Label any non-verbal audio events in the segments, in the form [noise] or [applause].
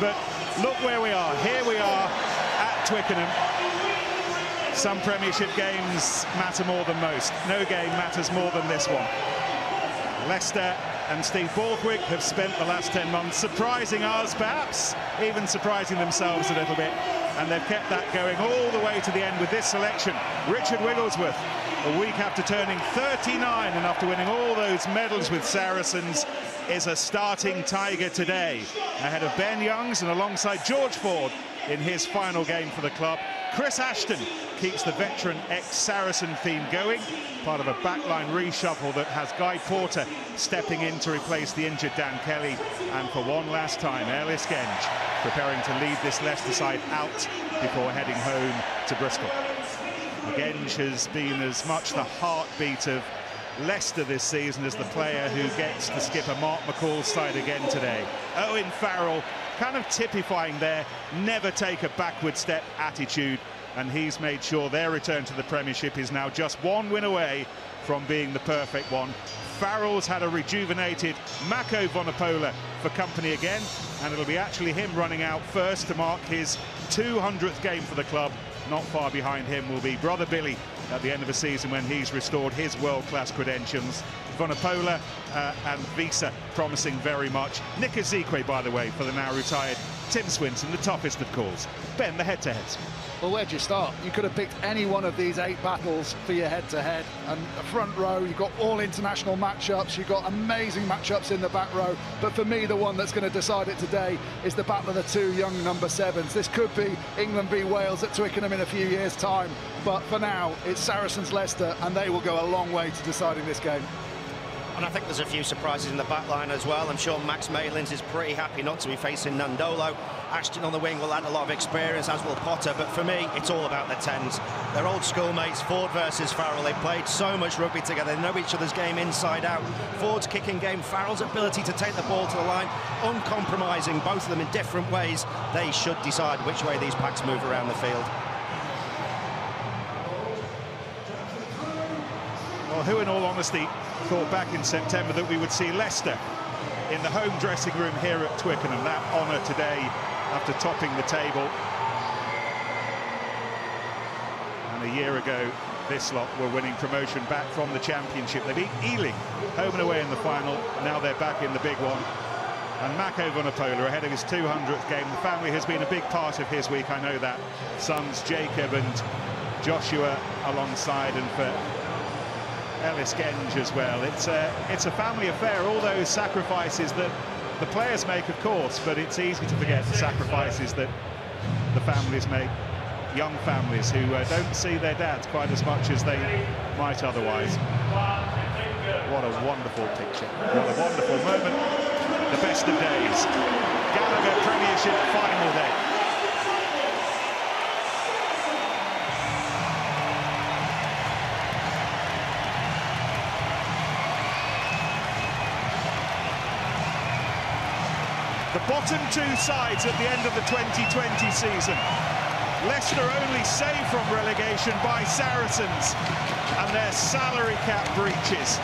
But look where we are. Here we are at Twickenham. Some Premiership games matter more than most. No game matters more than this one. Leicester and Steve Borthwick have spent the last 10 months surprising us, perhaps even surprising themselves a little bit. And they've kept that going all the way to the end with this selection. Richard Wigglesworth, a week after turning 39 and after winning all those medals with Saracens, is a starting Tiger today. Ahead of Ben Youngs and alongside George Ford in his final game for the club. Chris Ashton keeps the veteran ex-Saracen theme going, part of a backline reshuffle that has Guy Porter stepping in to replace the injured Dan Kelly. And for one last time, Ellis Genge preparing to lead this Leicester side out before heading home to Bristol. Genge has been as much the heartbeat of Leicester this season as the player who gets to skip a Mark McCall's side again today. Owen Farrell kind of typifying their never take a backward step attitude and he's made sure their return to the Premiership is now just one win away from being the perfect one. Farrell's had a rejuvenated Mako Vunipola for company again, and it'll be actually him running out first to mark his 200th game for the club. Not far behind him will be brother Billy at the end of the season when he's restored his world-class credentials. Vunipola uh, and Wiese promising very much. Nick Isiekwe, by the way, for the now retired Tim Swinson, the toughest of calls. Ben, the head-to-heads. Well, where'd you start? You could have picked any one of these eight battles for your head-to-head. -head. And the front row, you've got all international matchups, you've got amazing matchups in the back row. But for me, the one that's going to decide it today is the battle of the two young number sevens. This could be England v Wales at Twickenham in a few years' time. But for now, it's Saracens Leicester, and they will go a long way to deciding this game. And I think there's a few surprises in the back line as well. I'm sure Max Malins is pretty happy not to be facing Nadolo. Ashton on the wing will add a lot of experience, as will Porter. But for me, it's all about the tens. They're old schoolmates, Ford versus Farrell. They played so much rugby together. They know each other's game inside out. Ford's kicking game, Farrell's ability to take the ball to the line, uncompromising, both of them in different ways. They should decide which way these packs move around the field. Well, who in all honesty thought back in September that we would see Leicester in the home dressing room here at Twickenham. That honour today after topping the table. And a year ago, this lot were winning promotion back from the Championship. They beat Ealing home and away in the final. Now they're back in the big one. And Mako Vunipola ahead of his 200th game. The family has been a big part of his week, I know that. Sons Jacob and Joshua alongside and for Ellis Genge as well. It's a, it's a family affair, all those sacrifices that the players make, of course, but it's easy to forget the sacrifices that the families make, young families who uh, don't see their dads quite as much as they might otherwise. What a wonderful picture. What a wonderful moment. The best of days. Gallagher Premiership final day. Bottom two sides at the end of the 2020 season. Leicester only saved from relegation by Saracens and their salary cap breaches.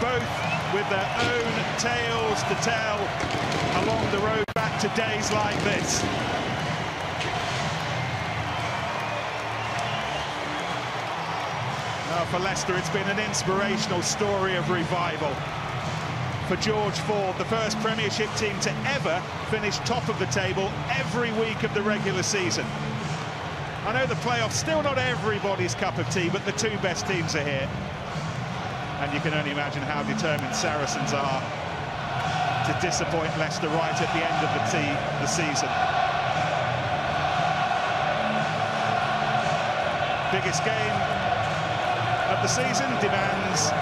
Both with their own tales to tell along the road back to days like this. Now for Leicester, it's been an inspirational story of revival for George Ford, the first Premiership team to ever finish top of the table every week of the regular season. I know the playoffs still not everybody's cup of tea, but the two best teams are here. And you can only imagine how determined Saracens are to disappoint Leicester right at the end of the, tea, the season. Biggest game of the season demands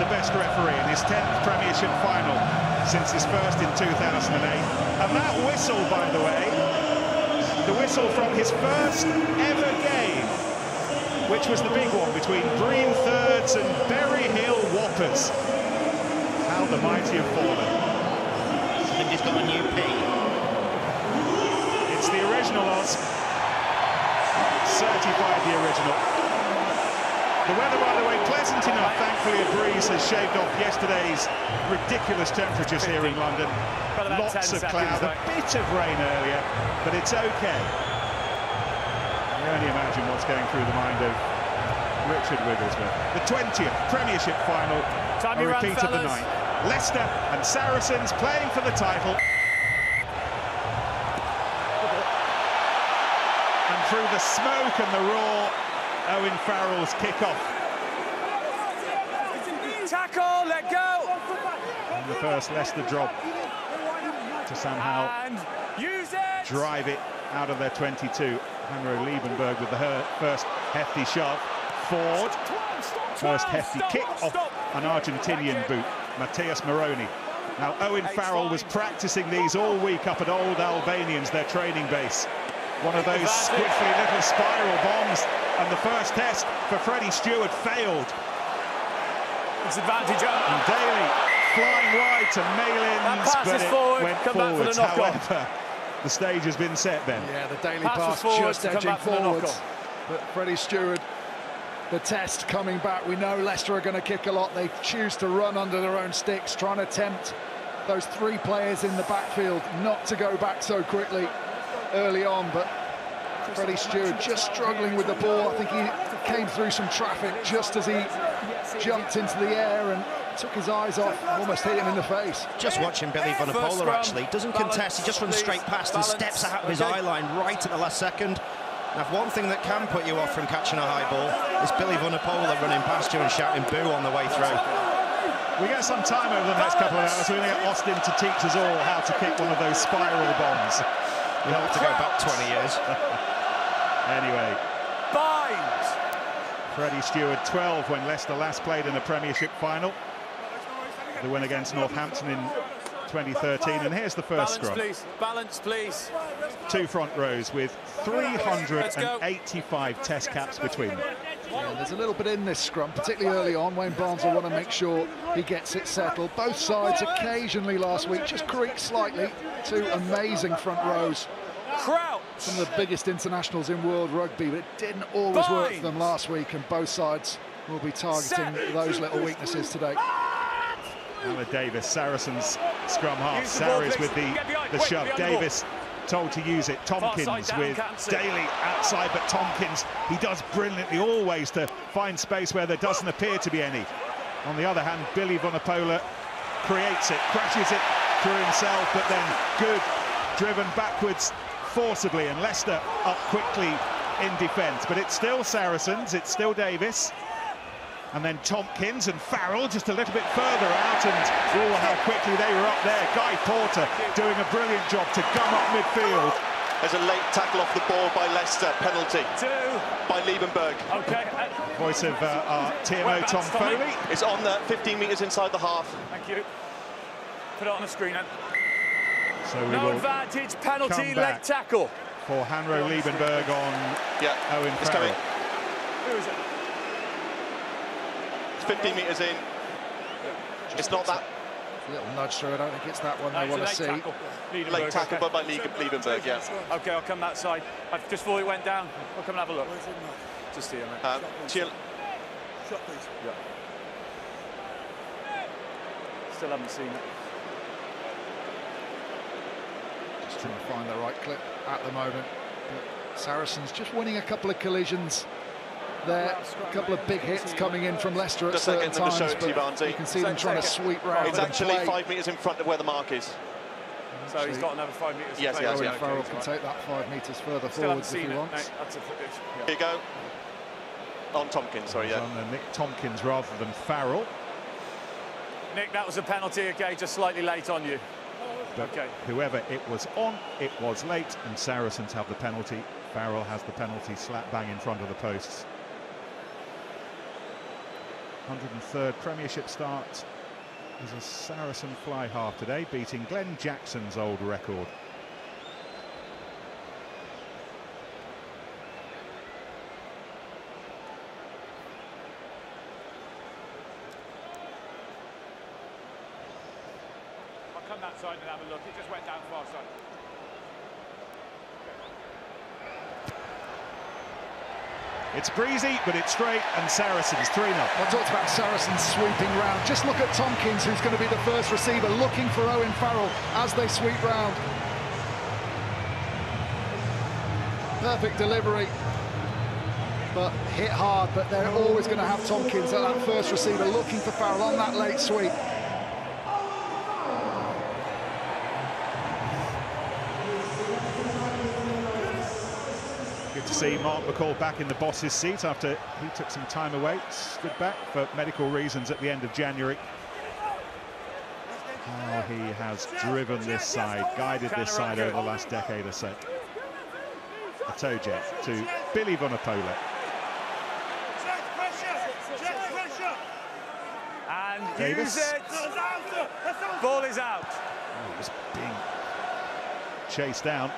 the best referee in his 10th Premiership final since his first in 2008. And that whistle, by the way, the whistle from his first ever game, which was the big one between Bream Thirds and Berry Hill Whoppers. How the mighty have fallen. I think he's got a new P. It's the original Oz. Certified the original. The weather, by the way, pleasant enough. Thankfully, a breeze has shaved off yesterday's ridiculous temperatures here in London. Lots of cloud, a bit of rain earlier, but it's okay. You only imagine what's going through the mind of Richard Wigglesworth. The 20th Premiership final, Time a you run, repeat of the night. Leicester and Saracens playing for the title. And through the smoke and the roar, Owen Farrell's kick-off. Tackle, let go. And the first Leicester drop to somehow And use it. drive it out of their 22. Hanro Liebenberg with the her first hefty shove. Ford, first hefty kick off an Argentinian boot. Matías Moroni. Now, Owen Farrell was practicing these all week up at Old Albanians, their training base. One of those squiffly little spiral bombs, and the first test for Freddie Stewart failed. It's advantage up. And Daly flying wide to That Malins, pass but is it forward, went come back for the forwards. knock-on. However, the stage has been set, Ben. Yeah, the Daly Pass pass forward just to come edging back for the forwards. But Freddie Stewart, the test coming back. We know Leicester are going to kick a lot. They choose to run under their own sticks, trying to tempt those three players in the backfield not to go back so quickly early on. But Freddie Stewart just struggling with the ball. I think he came through some traffic just as he jumped into the air and took his eyes off, almost hit him in the face. Just watching Billy First Vunipola actually doesn't contest. He just runs straight past and steps out of his balance, eye line right at the last second. Now, if one thing that can put you off from catching a high ball is Billy Vunipola running past you and shouting boo on the way through. We get some time over the next couple of hours. We're going to get Austin to teach us all how to kick one of those spiral bombs. You have to go back 20 years. [laughs] Anyway, Bind. Freddie Stewart 12 when Leicester last played in a Premiership final. The win against Northampton in 2013. And here's the first Balance, scrum. please. Balance, please. Two front rows with 385 test caps between them. Yeah, there's a little bit in this scrum, particularly early on. Wayne Barnes will want to make sure he gets it settled. Both sides occasionally last week just creaked slightly. Two amazing front rows. Crouch. Some of the biggest internationals in world rugby, but it didn't always work for them last week, and both sides will be targeting those little weaknesses today. Aled Davies, Saracens scrum half. Use the ball, Sarries with the, the wait, shove. behind the. Davies told to use it. Tompkins side down, with. Daly outside, but Tompkins, he does brilliantly always to find space where there doesn't appear to be any. On the other hand, Billy Vunipola creates it, crashes it through himself, but then good, driven backwards forcibly, and Leicester up quickly in defence. But it's still Saracens, it's still Davies. And then Tompkins and Farrell just a little bit further out, and oh, how quickly they were up there. Guy Porter doing a brilliant job to gum up midfield. There's a late tackle off the ball by Leicester, penalty Two. by Liebenberg. Okay. Voice of uh, our TMO Tom Tommy. Foley. It's on the 15 metres inside the half. Thank you. Put it on the screen. then. So we No will advantage. Penalty. come Leg tackle. for Hanro Liebenberg on Yeah, Owen it's Farrell. coming. Who is it? It's 15 metres in. It's not that A little nudge through. I don't think it's that one No, they want to see. tackle. Liebenberg, late tackle okay. by Lieb- Liebenberg, yeah. Okay, I'll come that side. I just thought it went down. I'll come and have a look. Just here, mate. Um, Chill. Still haven't seen it. Just trying to find the right clip at the moment. But Saracens just winning a couple of collisions there. A couple of big hits coming in from Leicester at Just certain second them times. show you, but you can see them Second, trying to sweep round It's actually play. five metres in front of where the mark is. So he's got another five metres. to Yes, play. yes, yeah. Farrell okay, can right. take that five metres further Still forwards if he it. wants. mate. That's a footage. Yeah. Here you go. On Tompkins, sorry, yeah. On uh, Nick Tompkins rather than Farrell. Nick, that was a penalty, okay, just slightly late on you. But Okay. whoever it was on, it was late, and Saracens have the penalty. Farrell has the penalty slap bang in front of the posts. 103rd Premiership start is a Saracen fly half today, beating Glenn Jackson's old record. Side and have a look. It just went down far side. It's breezy, but it's straight, and Saracens 3 0. I talked about Saracens sweeping round. Just look at Tompkins, who's going to be the first receiver, looking for Owen Farrell as they sweep round. Perfect delivery, but hit hard. But they're always going to have Tompkins at that first receiver, looking for Farrell on that late sweep. Good to see Mark McCall back in the boss's seat after he took some time away, stood back for medical reasons at the end of January. Oh, he has driven this side, guided this side over the last decade or so. A toe jet to Billy Vunipola. And Davies. use it. Ball is out. Oh, he was being chased down.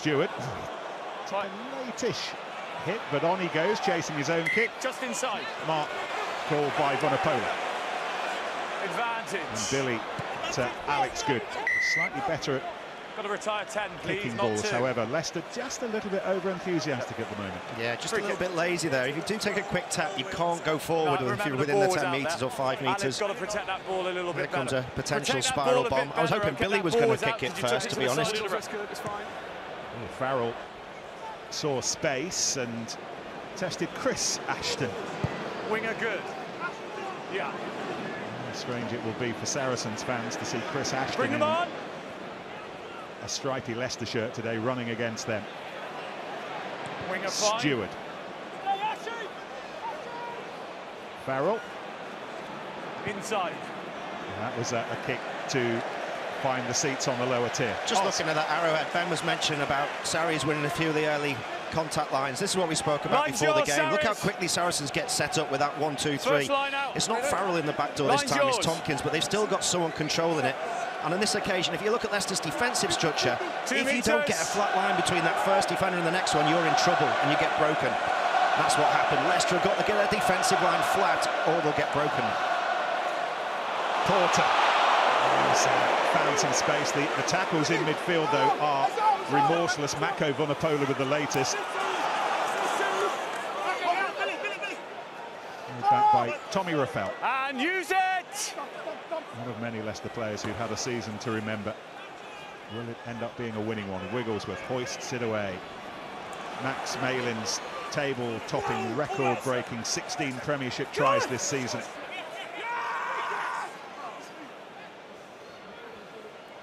Stewart. It's like a late-ish hit, but on he goes, chasing his own kick. Just inside. Mark called by Vunipola. Advantage. And Billy to Alex Goode. Slightly better at Got to retire 10, please, kicking not balls, two. however. Leicester just a little bit over-enthusiastic at the moment. Yeah, just a little kick. bit lazy there. If you do take a quick tap, you can't go forward No, if you're within ball the 10 metres there. or 5 Alex metres. got to protect that ball a little Here bit comes better. a potential Protect spiral bomb. I was hoping Billy was gonna kick it you took first, it to the be side honest. Oh, Farrell saw space and tested Chris Ashton. Winger good. Yeah. How strange it will be for Saracens fans to see Chris Ashton Bring in on. a stripy Leicester shirt today running against them. Winger. Stewart. Farrell. Inside. That was a, a kick to find the seats on the lower tier. Just looking at that arrowhead, Ben was mentioning about Sarries winning a few of the early contact lines. This is what we spoke about Line's before the yours, game. Look how quickly Saracens get set up with that one, two, three. First line out. It's not Farrell in the back door this Line's time, it's. Tompkins, but they've still got someone controlling it. And on this occasion, if you look at Leicester's defensive structure, Two if you don't get a flat line between that first defender and the next one, you're in trouble and you get broken. That's what happened. Leicester have got to get their defensive line flat or they'll get broken. Porter. He's, uh, found some space. The, the tackles in midfield, though, are remorseless. Mako Vunipola with the latest. Back by Tommy Reffell. And use it. One of many Leicester players who've had a season to remember. Will it end up being a winning one? Wigglesworth hoists it away. Max Malin's table-topping, record-breaking 16 Premiership tries this season.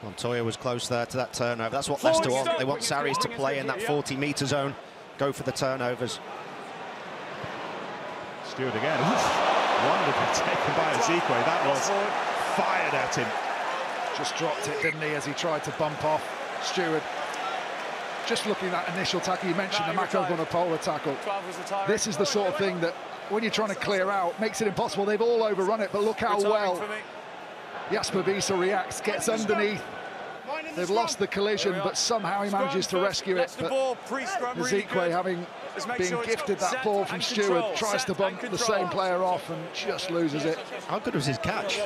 Montoya was close there to that turnover. That's what Forward Leicester want. They want Sarries to play in that 40-metre zone, go for the turnovers. Stewart again. [laughs] Wonderful taken by Isiekwe. That was fired at him. Just dropped it, didn't he, as he tried to bump off Stewart. Just looking at that initial tackle, you mentioned No, the he Mako retired. Vunipola tackle. 12 was retiring. This is the oh, sort of thing that, when you're trying to clear out, makes it impossible. They've all overrun it, but look how well for me. Jasper Wiese reacts, gets underneath. They've lost the collision, There we are. but somehow he manages to rescue it. But Isiekwe, having Just make been sure gifted that ball from Stewart, control, tries to bump the same player off and just loses it. How good was his catch?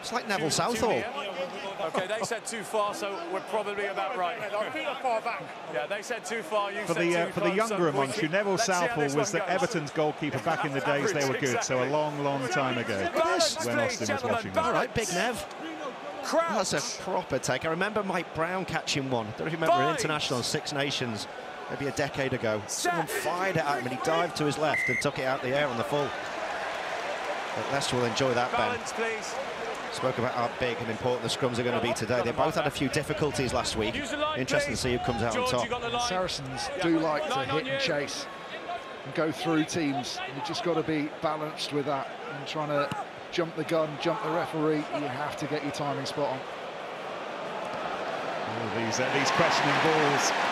It's like Neville Southall. Okay, they said too far, so we're probably about right. Yeah, they said too far. You For said the too uh, for the younger so amongst you, Neville let's see how Southall was the goes. Everton's goalkeeper back in the days they were good, so a long, long time ago Balance, when please, Austin was watching balance. All right, Big Nev. Crouch. That's a proper take. I remember Mike Brown catching one. I don't know if you remember an international in Six Nations, maybe a decade ago. Someone fired it at him and he dived to his left and took it out the air on the full. But Leicester will enjoy that, Ben. Please. Spoke about how big and important the scrums are going to be today. They both had a few difficulties last week. Line, Interesting to see who comes out on George, you top. the. Saracens do like to hit and chase and go through teams. You've just got to be balanced with that and trying to jump the gun, jump the referee. You have to get your timing spot on. Oh, these uh, these questioning balls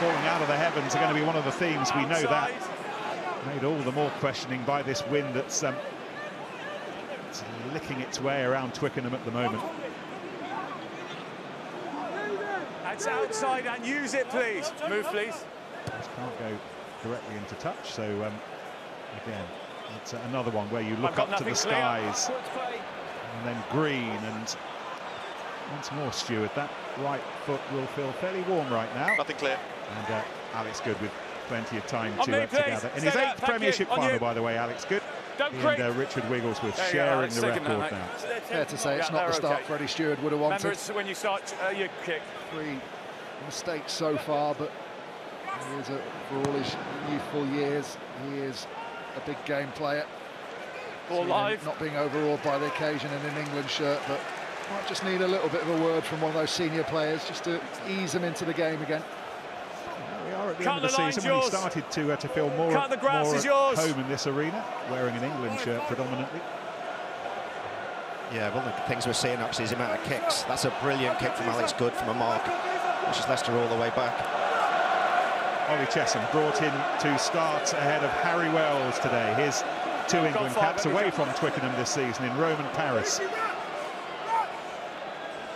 falling out of the heavens are going to be one of the themes. We know that. Made all the more questioning by this wind that's um, it's licking its way around Twickenham at the moment. That's outside and use it, please. Move, please. Just can't go directly into touch. So um, again, it's another one where you look up to the nothing clear. skies and then green and Once more, Stewart. That right foot will feel fairly warm right now. Nothing clear. And uh, Alex Goode with plenty of time to, me, uh, to gather. In his eighth Premiership you. Final, by the way, Alex Goode. Don't He and uh, Richard Wigglesworth There you go, sharing Alex, the record that, now. Fair to say it's Yeah, not the start okay. Freddie Stewart would have Remember, wanted. it's when you start uh, your kick. Three mistakes so far, but he is a, for all his youthful years, he is a big game player. Ball Seen him live. Not being overawed by the occasion in an England shirt, but might just need a little bit of a word from one of those senior players just to ease him into the game again. We are at the Cut end of the the season when he started to uh, to feel more, Cut the grass more is at yours. home in this arena, wearing an England shirt predominantly. Yeah, one of the things we're seeing actually is the amount of kicks. That's a brilliant kick from Alex Goode from a mark, which is Leicester all the way back. Ollie Chessum brought in to start ahead of Harry Wells today. His two England five, caps away from Twickenham this season in Rome and Paris.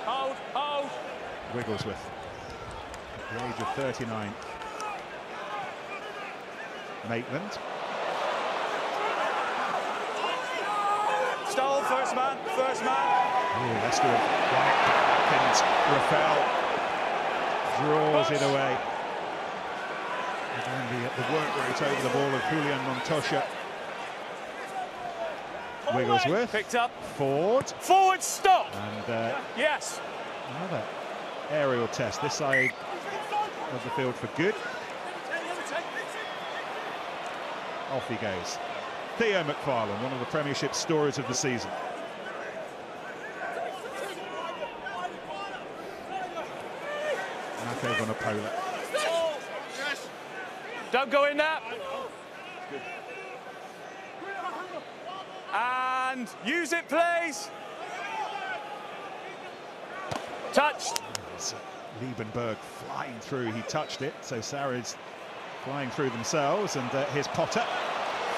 Hold, hold. Wigglesworth, at the age of 39. Maitland, Stole, first man, first man. Ooh, have right back and Reffell draws it away. Again, the, the work rate over the ball of Julian Montoya. Wigglesworth, Picked up. Ford, Forward, stop. and uh, Yes. another aerial test. This side of the field for good. Off he goes. Theo McFarland, one of the Premiership stories of the season. Mako Vunipola. Don't go in there. And use it, please. Touched. Uh, Liebenberg flying through. He touched it, so Sarri's flying through themselves. And uh, here's Porter.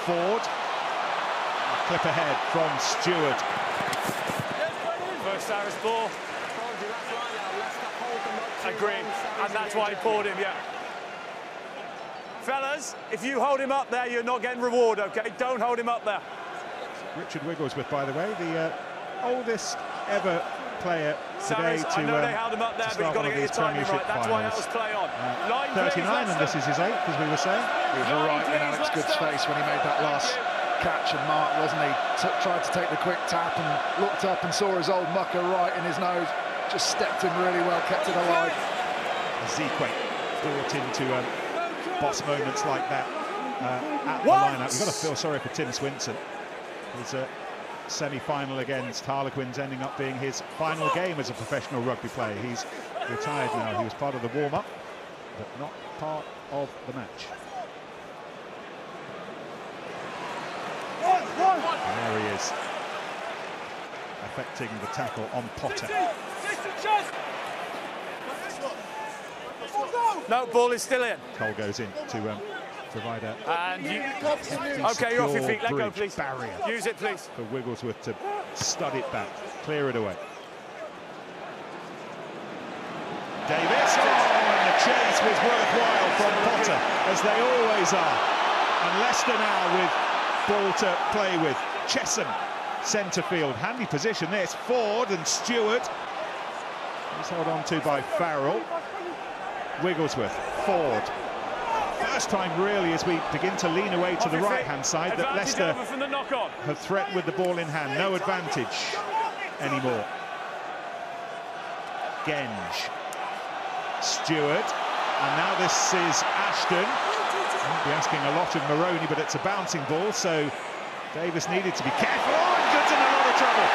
Ford. Clip ahead from Stewart. First Sarah's ball. Agree. And that's why he pulled him, yeah. Fellas, if you hold him up there, you're not getting reward, okay? Don't hold him up there. Richard Wigglesworth, by the way, the uh, oldest ever player today to, um, they held him up there, to but start got one of these Premiership right. That's why that finals. was play on. Uh, 39, and this is his eighth, as we were saying. He was right in Alex Goode's face when he made that last catch and mark, wasn't he? T- tried to take the quick tap and looked up and saw his old mucker right in his nose. Just stepped in really well, kept it alive. Zique brought into um, boss moments like that uh, at the What? lineup. You've got to feel sorry for Tim Swinson. His uh, semi-final against Harlequins ending up being his final game as a professional rugby player. He's retired now. He was part of the warm-up, but not part of the match. There he is, affecting the tackle on Porter. No, ball is still in. Cole goes in to um, provide a And you, okay, you're off your feet. Let go, bridge please. barrier. Use it, please. for Wigglesworth to stud it back, clear it away. Davies, oh, and the chase was worthwhile from Porter, as they always are. And Leicester now with ball to play with. Chessum, centre field, handy position there. It's Ford and Stewart. He's held on to by Farrell. Wigglesworth, Ford. First time really as we begin to lean away to the right-hand side that Leicester from the knock-on. have threat with the ball in hand. No advantage anymore. Genge. Stewart. And now this is Ashton. Won't be asking a lot of Moroni, but it's a bouncing ball, so Davies needed to be careful. Oh, and Goode's in a lot of trouble.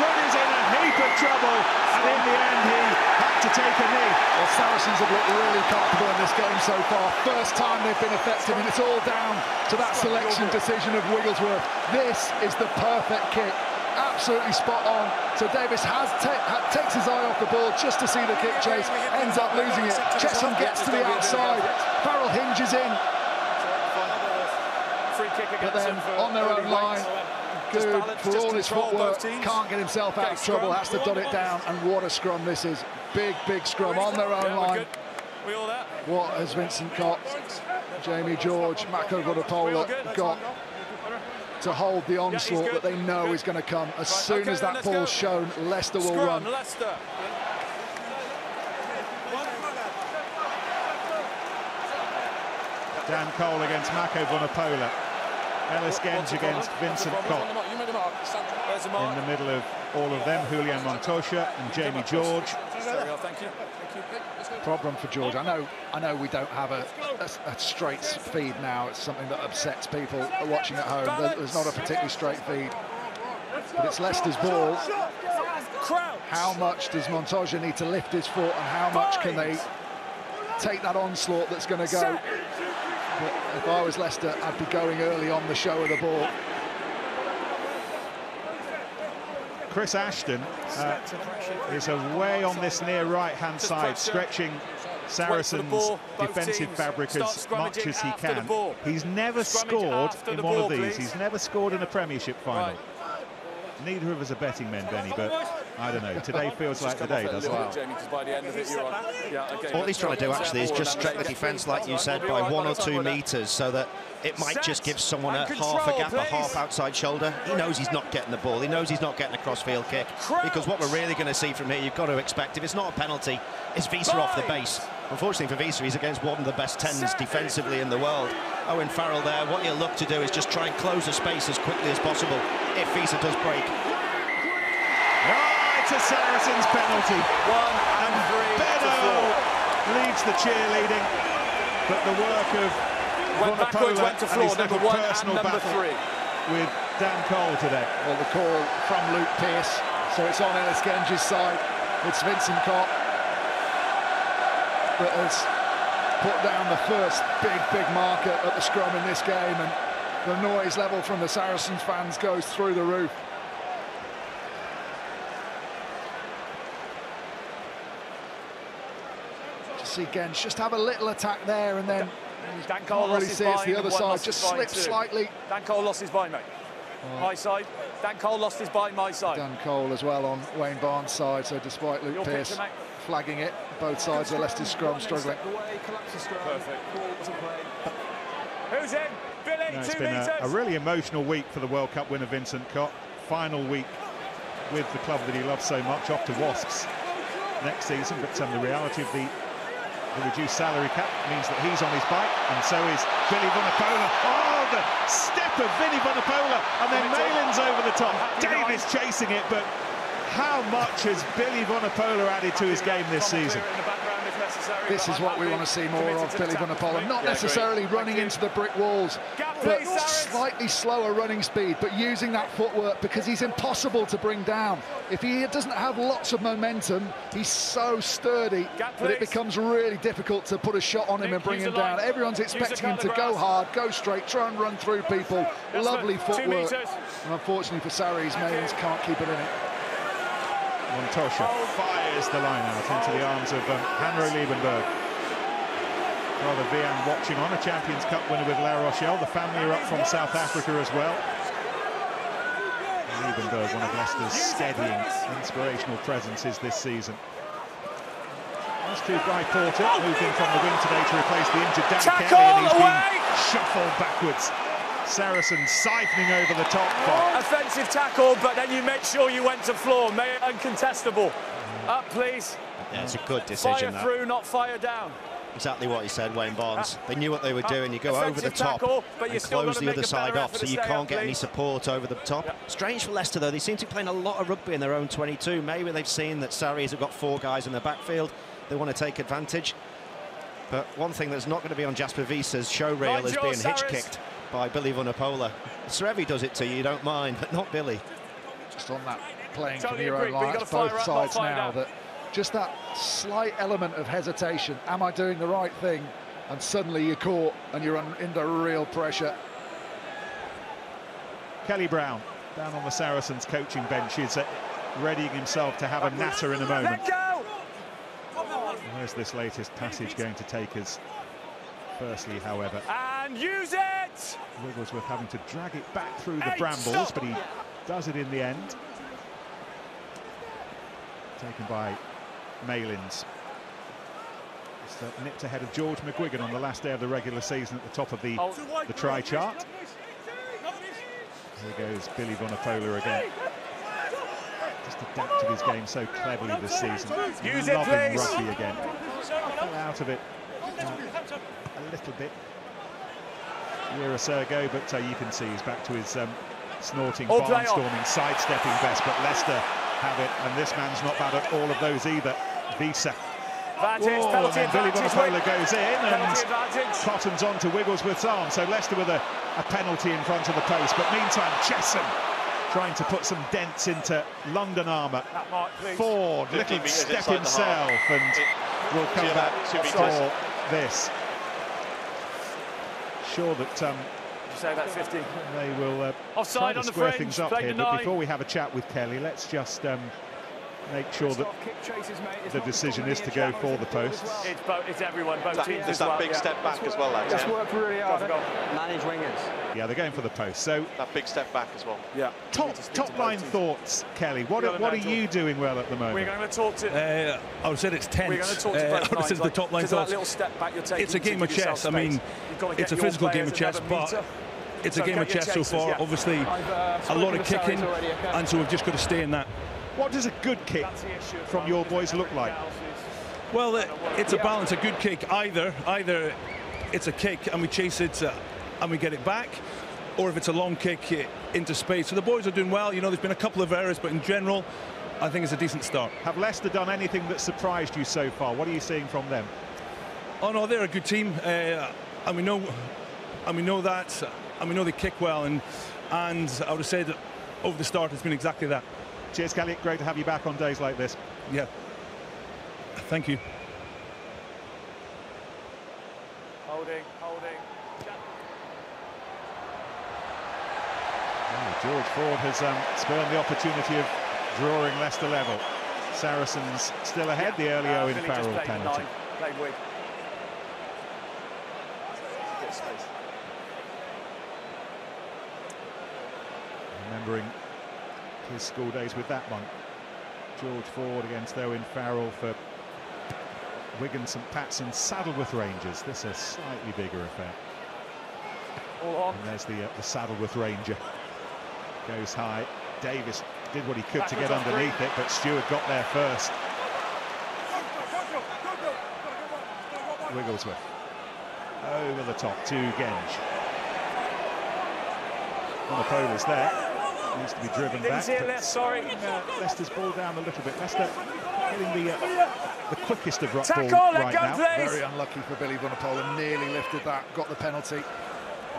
Goode is in a heap of trouble, and in the end he to take a knee. Well, Saracens have looked really comfortable in this game so far. First time they've been effective, and it's all down to that selection decision of Wigglesworth. This is the perfect kick. Absolutely spot on. So Davies has ta- takes his eye off the ball just to see the kick chase, ends up losing it. Chessum gets to the outside. Farrell hinges in, Free kick but then on their own line, weight. Good for all his footwork. Can't get himself out Okay, of trouble. scrum. Has to dot it down. And what a scrum this is! Big, big scrum on their own Yeah, line. We all there? What has Vincent Koch, Jamie George, Mako We all Vunipola got? to hold the onslaught good. that they know Good. is going to come. As Right, soon okay, as that let's ball's go. shown, Leicester will Scrum, run. Leicester. Dan Cole against Mako Vunipola. Ellis Genge against Vincent Koch. In the middle of all of them, Julian Montoya and Jamie George. There we are, thank you. Thank you. Problem for George. I know, I know we don't have a, a, a straight feed now. It's something that upsets people watching at home. There- There's not a particularly straight feed, but it's Leicester's ball. How much does Montoya need to lift his foot, and how much can they take that onslaught that's going to go? Set. But if I was Leicester, I'd be going early on the show of the ball. Chris Ashton uh, is away on this near right-hand side, stretching Saracens' ball, defensive fabric as much as he can. He's never Scrummage scored in one ball, of these. please. He's never scored in a Premiership final. Right. Neither of us are betting men, Benny, but I don't know. Today feels like the day, doesn't it? Jamie, because by the end of it, you're on. Yeah, okay. All he's trying to do actually is just stretch the defence, like you said, by one or two metres so that it might just give someone a half a gap, a half outside shoulder. He knows he's not getting the ball. He knows he's not getting a crossfield kick. Because what we're really going to see from here, you've got to expect, if it's not a penalty, it's Wiese off the base. Unfortunately for Wiese, he's against one of the best tens defensively in the world. Owen Farrell there, what you look to do is just try and close the space as quickly as possible if Wiese does break. Oh, it's a Saracens penalty. One and three to Benno leads the cheerleading, but the work of Went backwards, Vunipola went to and floor, his number little one and personal number battle three. with Dan Cole today. Well, the call from Luke Pearce, so it's on Ellis Genge's side. It's Vincent Kopp that has put down the first big, big marker at the scrum in this game, and the noise level from the Saracens fans goes through the roof. Just see Genge just have a little attack there, and then Dan Cole really see it's the other side. Just slips slightly. Dan Cole lost his bind, mate. My side. Dan Cole lost his bind, my side. Dan Cole as well on Wayne Barnes' side. So despite Luke Your Pearce picture, flagging it, both sides of Leicester's scrum struggling. Perfect. [laughs] Who's in? Billy, No, it's two been metres. a, a really emotional week for the World Cup winner Vincent Koch. Final week with the club that he loves so much, off to Wasps next season. But um, the reality of the, the reduced salary cap means that he's on his bike, and so is Billy Vunipola. Oh, the step of Vinny Vunipola, and then Malin's over the top. Davies chasing it, but how much has Billy Vunipola added to his game this season? This is what we want to see more of Billy Vunipola. Not necessarily running into the brick walls, but slightly slower running speed, but using that footwork because he's impossible to bring down. If he doesn't have lots of momentum, he's so sturdy that it becomes really difficult to put a shot on him and bring him down. Everyone's expecting him to go hard, go straight, try and run through people. Lovely footwork. And unfortunately for Sarries, Mayans can't keep it in it. Montoya fires the line out into the arms of um, Hanro Liebenberg. Rather Vian watching on, a Champions Cup winner with La Rochelle. The family are up from South Africa as well. Liebenberg, one of Leicester's steadying, inspirational presences this season. That's to Guy Porter, moved in from the wing today to replace the injured Dan Kelly, and he's away! been shuffled backwards. Saracens siphoning over the top. Offensive tackle, but then you make sure you went to floor. May it uncontestable. Up, please. Yeah, it's a good Fire decision, that. through, not fire down. Exactly what he said, Wayne Barnes. They knew what they were doing. You go uh, over the top tackle, but you and close the other side off so you can't up, get any support over the top. Strange for Leicester, though. They seem to be playing a lot of rugby in their own 22. Maybe they've seen that Sarries have got four guys in the backfield. They want to take advantage. But one thing that's not going to be on Jasper Wiese's show reel Mind is being Sarries. hitch-kicked by Billy Vunipola. Serevi does it to you, you don't mind, but not Billy. just on that playing from Totally your agree, own but you line, gotta it's both up, sides now down. that just that slight element of hesitation. Am I doing the right thing? And suddenly you're caught and you're under real pressure. Kelly Brown down on the Saracens coaching bench is uh, readying himself to have a natter in a moment. Where's this latest passage going to take us? Firstly, however, And use it! Wigglesworth having to drag it back through the Eight, brambles, stop. but he does it in the end. Taken by Malins. Just, uh, nipped ahead of George McGuigan on the last day of the regular season at the top of the, Oh. the try chart. Here goes Billy Vunipola again. Just adapted his game so cleverly this season. Use it, Loving please. rugby again. Out of it uh, a little bit. A year or so ago, but uh, you can see he's back to his um, snorting, All play on. barnstorming, sidestepping best. But Leicester have it, and this man's not bad at all of those either. Wiese. Advantage, Whoa, and penalty then Billy advantage. Vunipola wait. goes in, and Penalty advantage. Cotton's on to Wigglesworth's arm. So Leicester with a, a penalty in front of the post. But meantime, Chessum trying to put some dents into London armour. That mark. Ford, little step himself, and It- will come back about for this. Sure that um, Say that 50. they will uh, Offside try to on the square fringe, things up play here. But denied. before we have a chat with Kelly, let's just um, make sure that the decision is to go for the posts. It's, both, it's everyone, both That, teams there's that well. big yeah. step back as well, lads. Yeah? worked really Go hard. for. Manage wingers. Yeah, they're going for the post. So That big step back as well. Yeah. top top line thoughts, Kelly. What are, what are you doing well at the moment? We're going to talk to. Uh, I would say it's tense. We're going to talk to Uh, both [laughs] I would lines, the top line because of that thoughts. little step back you're taking It's a game of chess. I mean, space. You've got to it's a physical game of chess, but metre. It's So a game of chess so far. yeah. Obviously, uh, a lot of kicking, already, okay? and so we've just got to stay in that. What does a good kick That's the issue. from your boys look like? Well, it, it's a balance. A good kick, either either it's a kick and we chase it uh, and we get it back, or if it's a long kick into space. So the boys are doing well. You know, there's been a couple of errors, but in general, I think it's a decent start. Have Leicester done anything that surprised you so far? What are you seeing from them? Oh no, they're a good team, uh, and we know, and we know that, and we know they kick well, and and I would have said over the start it's been exactly that. Cheers, Kelly. Great to have you back on days like this. Yeah. Thank you. Holding, holding. Oh, George Ford has um, spurned the opportunity of drawing Leicester level. Saracens still ahead, the early Uh, Owen Billy Farrell penalty. Played weak. Remembering his school days with that one. George Ford against Owen Farrell for Wigan St Pat's Patson, Saddleworth Rangers. This is a slightly bigger affair. And there's the, uh, the Saddleworth Ranger. Goes high. Davies did what he could to get underneath it, but Stewart got there first. Wigglesworth. Over the top to Genge. Vunipola's there. Needs to be driven back. see left, sorry. uh, Leicester's ball down a little bit. Leicester getting the uh, the quickest of ruck Tackle, ball right now. please. Very unlucky for Billy Vunipola. Nearly lifted that, got the penalty.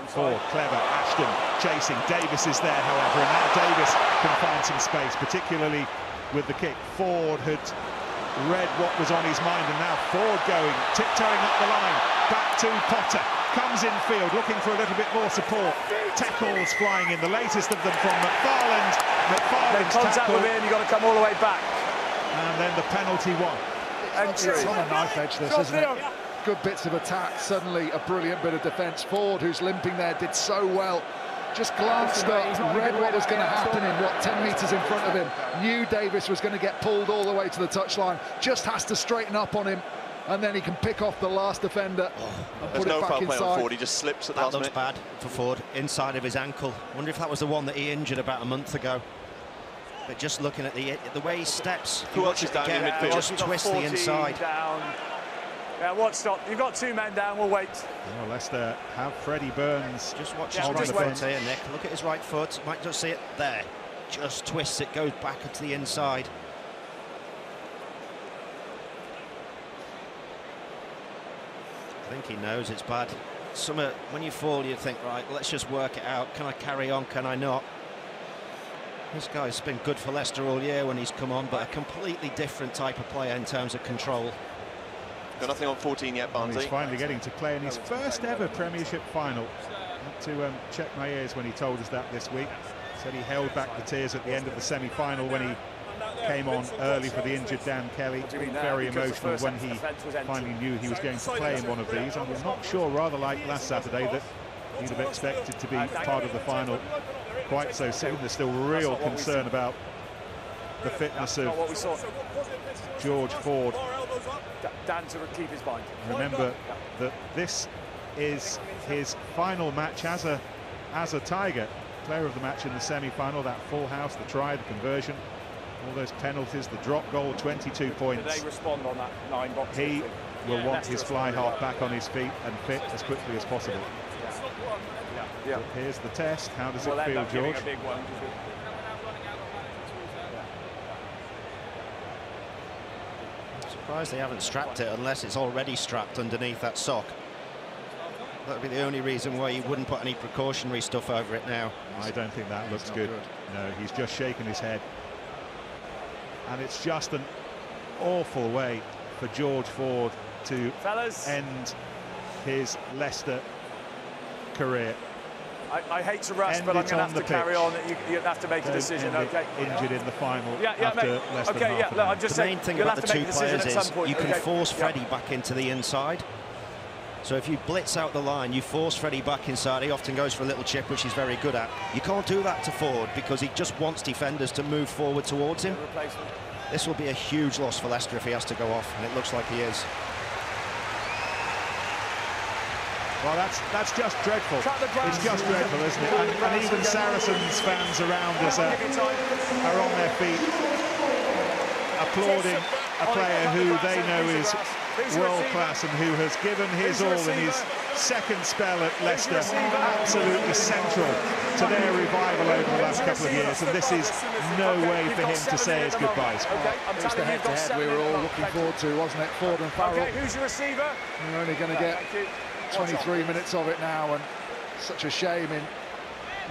Ford, clever, Ashton chasing. Davies is there, however, and now Davies can find some space, particularly with the kick. Ford had read what was on his mind, and now Ford going, tiptoeing up the line, back to Porter. Comes in field, looking for a little bit more support. Tackles flying in, the latest of them from McFarland. Make McFarland's contact tackle, with him, you've got to come all the way back. and then the penalty one. Entry. It's on a knife edge, this, isn't it? Good bits of attack, suddenly a brilliant bit of defence. Ford, who's limping there, did so well. Just glanced up, read what was going to happen in, what, 10 metres in front of him. Knew Davies was going to get pulled all the way to the touchline. Just has to straighten up on him, and then he can pick off the last defender oh, and There's put no it back foul play on inside. Ford. He just slips at the That last looks minute. bad for Ford, inside of his ankle. Wonder if that was the one that he injured about a month ago. But just looking at the the way he steps, Who you else watch it down in midfield? he just you've twist the inside. Down. Yeah, watch stop. You've got two men down, we'll wait. Well, Leicester have Freddie Burns. Just watch Yeah, his just right wait. foot here, Nick. Look at his right foot. You might just see it there. Just twists it, goes back to the inside. I think he knows it's bad. Some uh, when you fall, you think, right, let's just work it out. Can I carry on? Can I not? This guy's been good for Leicester all year when he's come on, but a completely different type of player in terms of control. Got nothing on 14 yet, And he's finally getting to play in his first ever Premiership final. Had to um, check my ears when he told us that this week. Said he held back the tears at the end of the semi-final when he came on early for the injured Dan Kelly. do you mean? Very emotional when he offence was empty. finally knew he was going to play in one of these. I'm not sure, rather like last Saturday, that he'd have expected to be uh, part of the final quite so soon. There's still real not what we concern about the fitness of what we saw. George Ford. Da- Dan to keep his mind. Remember that this is his final match as a as a Tiger. player of the match in the semi-final, that full house, the try, the conversion, all those penalties, the drop goal, 22 Did points. they respond on that nine box? He will Yeah, want Leicester his fly half back on his feet and fit as quickly as possible. Yeah. But here's the test. How does We'll it feel, George? a big one. 'cause Surprised they haven't strapped it unless it's already strapped underneath that sock. That would be the only reason why you wouldn't put any precautionary stuff over it now. I don't think that looks good. good. No, he's just shaking his head. And it's just an awful way for George Ford to Fellas, end his Leicester career. I, I hate to rush, End but I'm going to have to carry pitch. on. You, you have to make a Don't decision, okay? Injured in the final Yeah, yeah, after mate. less Okay, half yeah. an Look. I'm just the saying. main thing you'll about the two make a decision players is you can okay? force Yeah. Freddie back into the inside. So if you blitz out the line, you force Freddie back inside. He often goes for a little chip, which he's very good at. You can't do that to Ford because he just wants defenders to move forward towards him. This will be a huge loss for Leicester if he has to go off, and it looks like he is. Well, that's that's just dreadful. Cut the grass. It's just dreadful, isn't it? And, and even Saracens fans around us are, Give you time. are on their feet, applauding a player who they know is world class and who has given his all in his second spell at Leicester, absolutely central to their revival over the last couple of years. And this is no way for him to say his goodbyes. Okay, I'm the telling you, you've got head-to-head seven we were all looking forward to, wasn't it? Ford and Farrell. Okay, who's your receiver? We're only going to get 23 minutes of it now, and such a shame in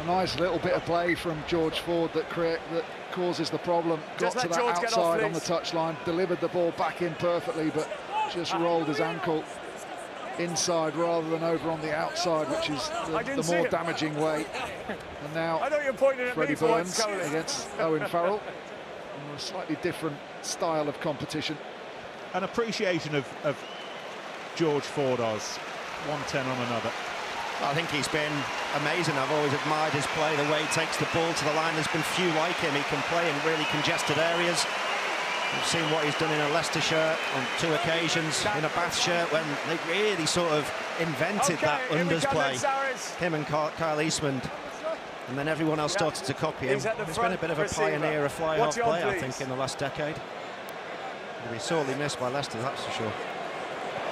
a nice little bit of play from George Ford that create that causes the problem. Just Got to that George outside on the touchline, delivered the ball back in perfectly, but just rolled his ankle inside rather than over on the outside, which is the, the more it. damaging way. And now I thought you were pointing at Freddie me for once, Burns against Owen Farrell. in A slightly different style of competition. An appreciation of, of George Ford Oz, 110 on another. I think he's been amazing. I've always admired his play, the way he takes the ball to the line. There's been few like him. He can play in really congested areas. We've seen what he's done in a Leicester shirt on two occasions, in a Bath shirt, when they really sort of invented Okay, that unders play. then, Him and Kyle, Kyle Eastmond. And then everyone else started to copy him. He's, he's been a bit of a receiver. pioneer a fly-half Watch on, play, I think, in the last decade. He'll be sorely missed by Leicester, that's for sure.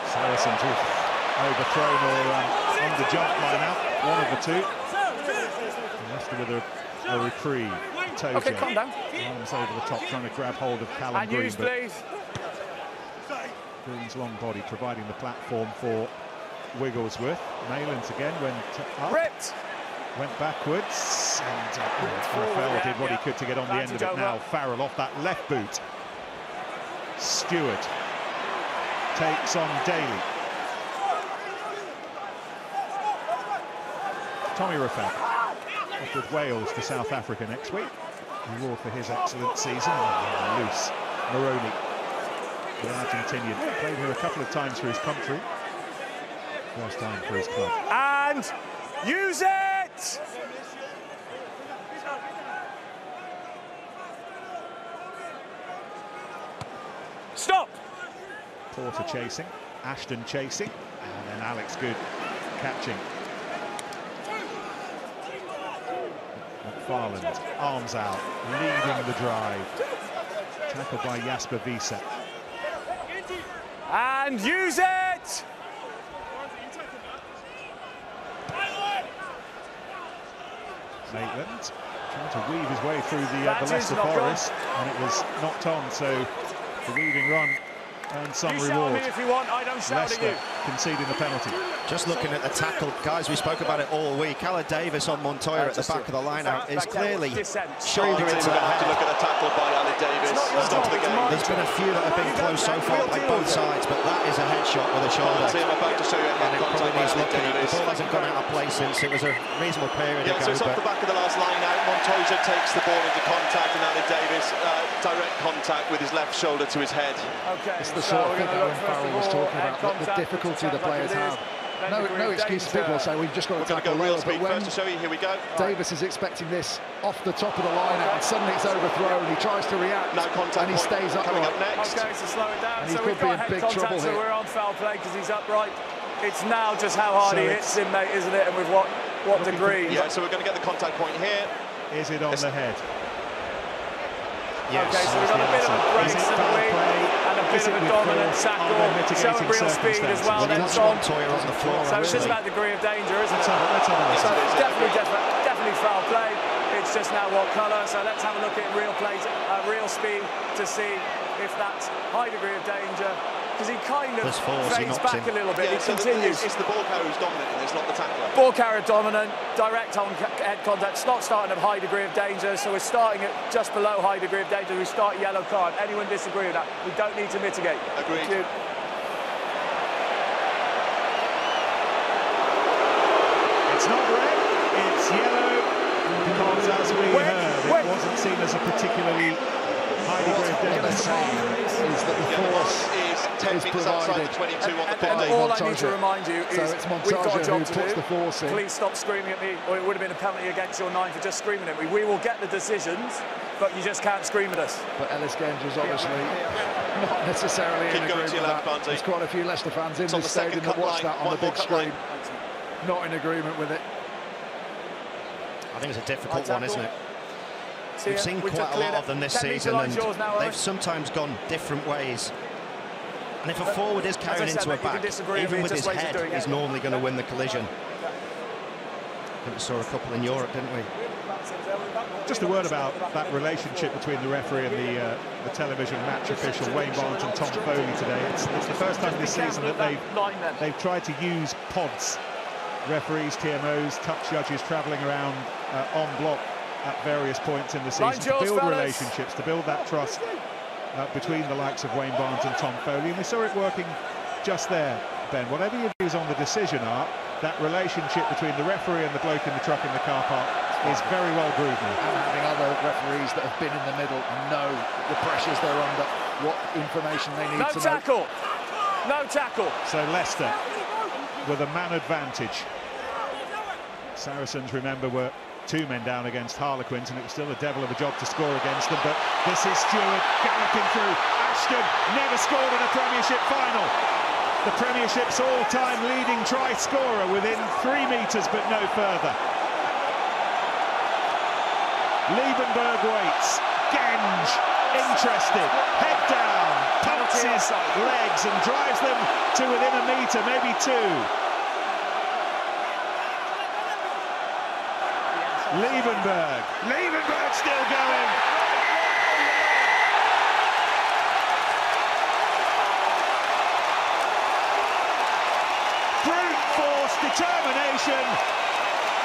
Saracens with overthrown or um, on the jump line out, one of the two. And Leicester with a, a reprieve. Tojo, Okay, calm down. arms over the top, trying to grab hold of Callum And Green, use, please. Green's long body providing the platform for Wigglesworth. Malins again went up, Ripped. went backwards, and uh, yeah, did what yeah. he could to get on the end of it. Now. Farrell off that left boot. Stewart takes on Daly. Tommy Reffell off with Wales to South Africa next week. Reward for his excellent season. And loose. Moroni, the Argentinian, played here a couple of times for his country. First time for his club. And use it! Stop! Porter chasing, Ashton chasing, and then Alex Goode catching. McFarland, arms out, leading the drive. Tackled by Jasper Wiese. And use it! Maitland trying to weave his way through the, uh, the Leicester. Forest, and it was knocked on, so the weaving run earned some You reward. me if you want, I don't shout at you. Conceding the penalty. Just looking at the tackle, guys, we spoke about it all week. Callum Davies on Montoya at the back of the line-out is clearly shoulder into the to to head. look at the tackle by Aled Davies. It's not Stop the game. There's been a few that have been close so far by both sides, but that is a headshot with a shoulder. See, I'm about to show you And it probably needs looking at. The ball hasn't gone out of place since it was a reasonable period Yeah, so ago. it's off the back of the last line now. Montoya takes the ball into contact, and Aled Davies uh, direct contact with his left shoulder to his head. Okay, It's the so sort of thing gonna look Owen first Farrell was talking at about, the- the contact, difficulty the sounds like players have. No, degree no of excuses. People will say we've just got to We're going tackle go real lower, but when first to show you. Here we go. Davies is expecting this off the top of the line out, and suddenly it's overthrown. He tries to react, No contact and he point stays coming upright. up next. Okay, so slow it down. And he so could we've be got in head big contact, trouble so here. we're on foul play because he's upright. It's now just how hard So he hits him, mate, isn't it? And with what what degree. Yeah, so we're going to get the contact point here. Is it on It's- the head? Okay, so we've got a bit of a brace bit of a dominant force? Tackle, showing real speed as well. Then That's Son. On the floor. So it's just really. about degree of danger, isn't Let's it? have a- let's have a So listen. is, definitely, yeah. definitely, definitely foul play. It's just now what colour. So let's have a look at real plays, uh, real speed to see if that's high degree of danger. Because he kind of There's force, fades back him. a little bit. Yeah, he so the- continues. it's, it's the ball carrier who's dominant in this, not the tackler. Ball carrier dominant, direct on head contact. It's not starting at high degree of danger, so we're starting at just below high degree of danger. We start yellow card. Anyone disagree with that? We don't need to mitigate. Agreed. Thank you. It's not red, it's yellow, because as we When- heard, when- it wasn't seen as a particularly high degree of What I'm going to danger. say is that the force is 10 is metres outside provided. the 22 on the And, and all I need to remind you is it's we've got a job to do. the force. Please stop screaming at me, or it would have been a penalty against your nine for just screaming at me. We will get the decisions, but you just can't scream at us. But Ellis Genge is obviously not necessarily Keep in going agreement to your with left, that. Barnsley. There's quite a few Leicester fans in It's this the stadium that cut watch line. that on One the big screen. line. Not in agreement with it. I think it's a difficult one, isn't it? We've seen quite a lot of them this season, and they've sometimes gone different ways. And if a forward is carried carrying said, into a mate, you can back, even with his head, he's it. normally going to win the collision. I think we saw a couple in Europe, didn't we? Just a word about that relationship between the referee and the uh, the television match official Wayne Barnes and Tom Foley today. It's, it's the first time this season that they've they've tried to use pods, referees, TMOs, touch judges travelling around uh, on block at various points in the season Line's to build relationships, to build that trust uh, between the likes of Wayne Barnes and Tom Foley, and we saw it working just there. Ben, whatever your views on the decision are, that relationship between the referee and the bloke in the truck in the car park is very well groomed now. And having other referees that have been in the middle and know the pressures they're under, what information they need No to know. No tackle. No tackle. So Leicester with a man advantage. Saracens, remember, were two men down against Harlequins, and it was still a devil of a job to score against them. But this is Stewart galloping through. Ashton never scored in a Premiership final. The Premiership's all-time leading try scorer within three metres, but no further. Liebenberg waits. Genge, interested, head down, pumps his legs and drives them to within a metre, maybe two. Liebenberg, Liebenberg still going. Brute force, determination,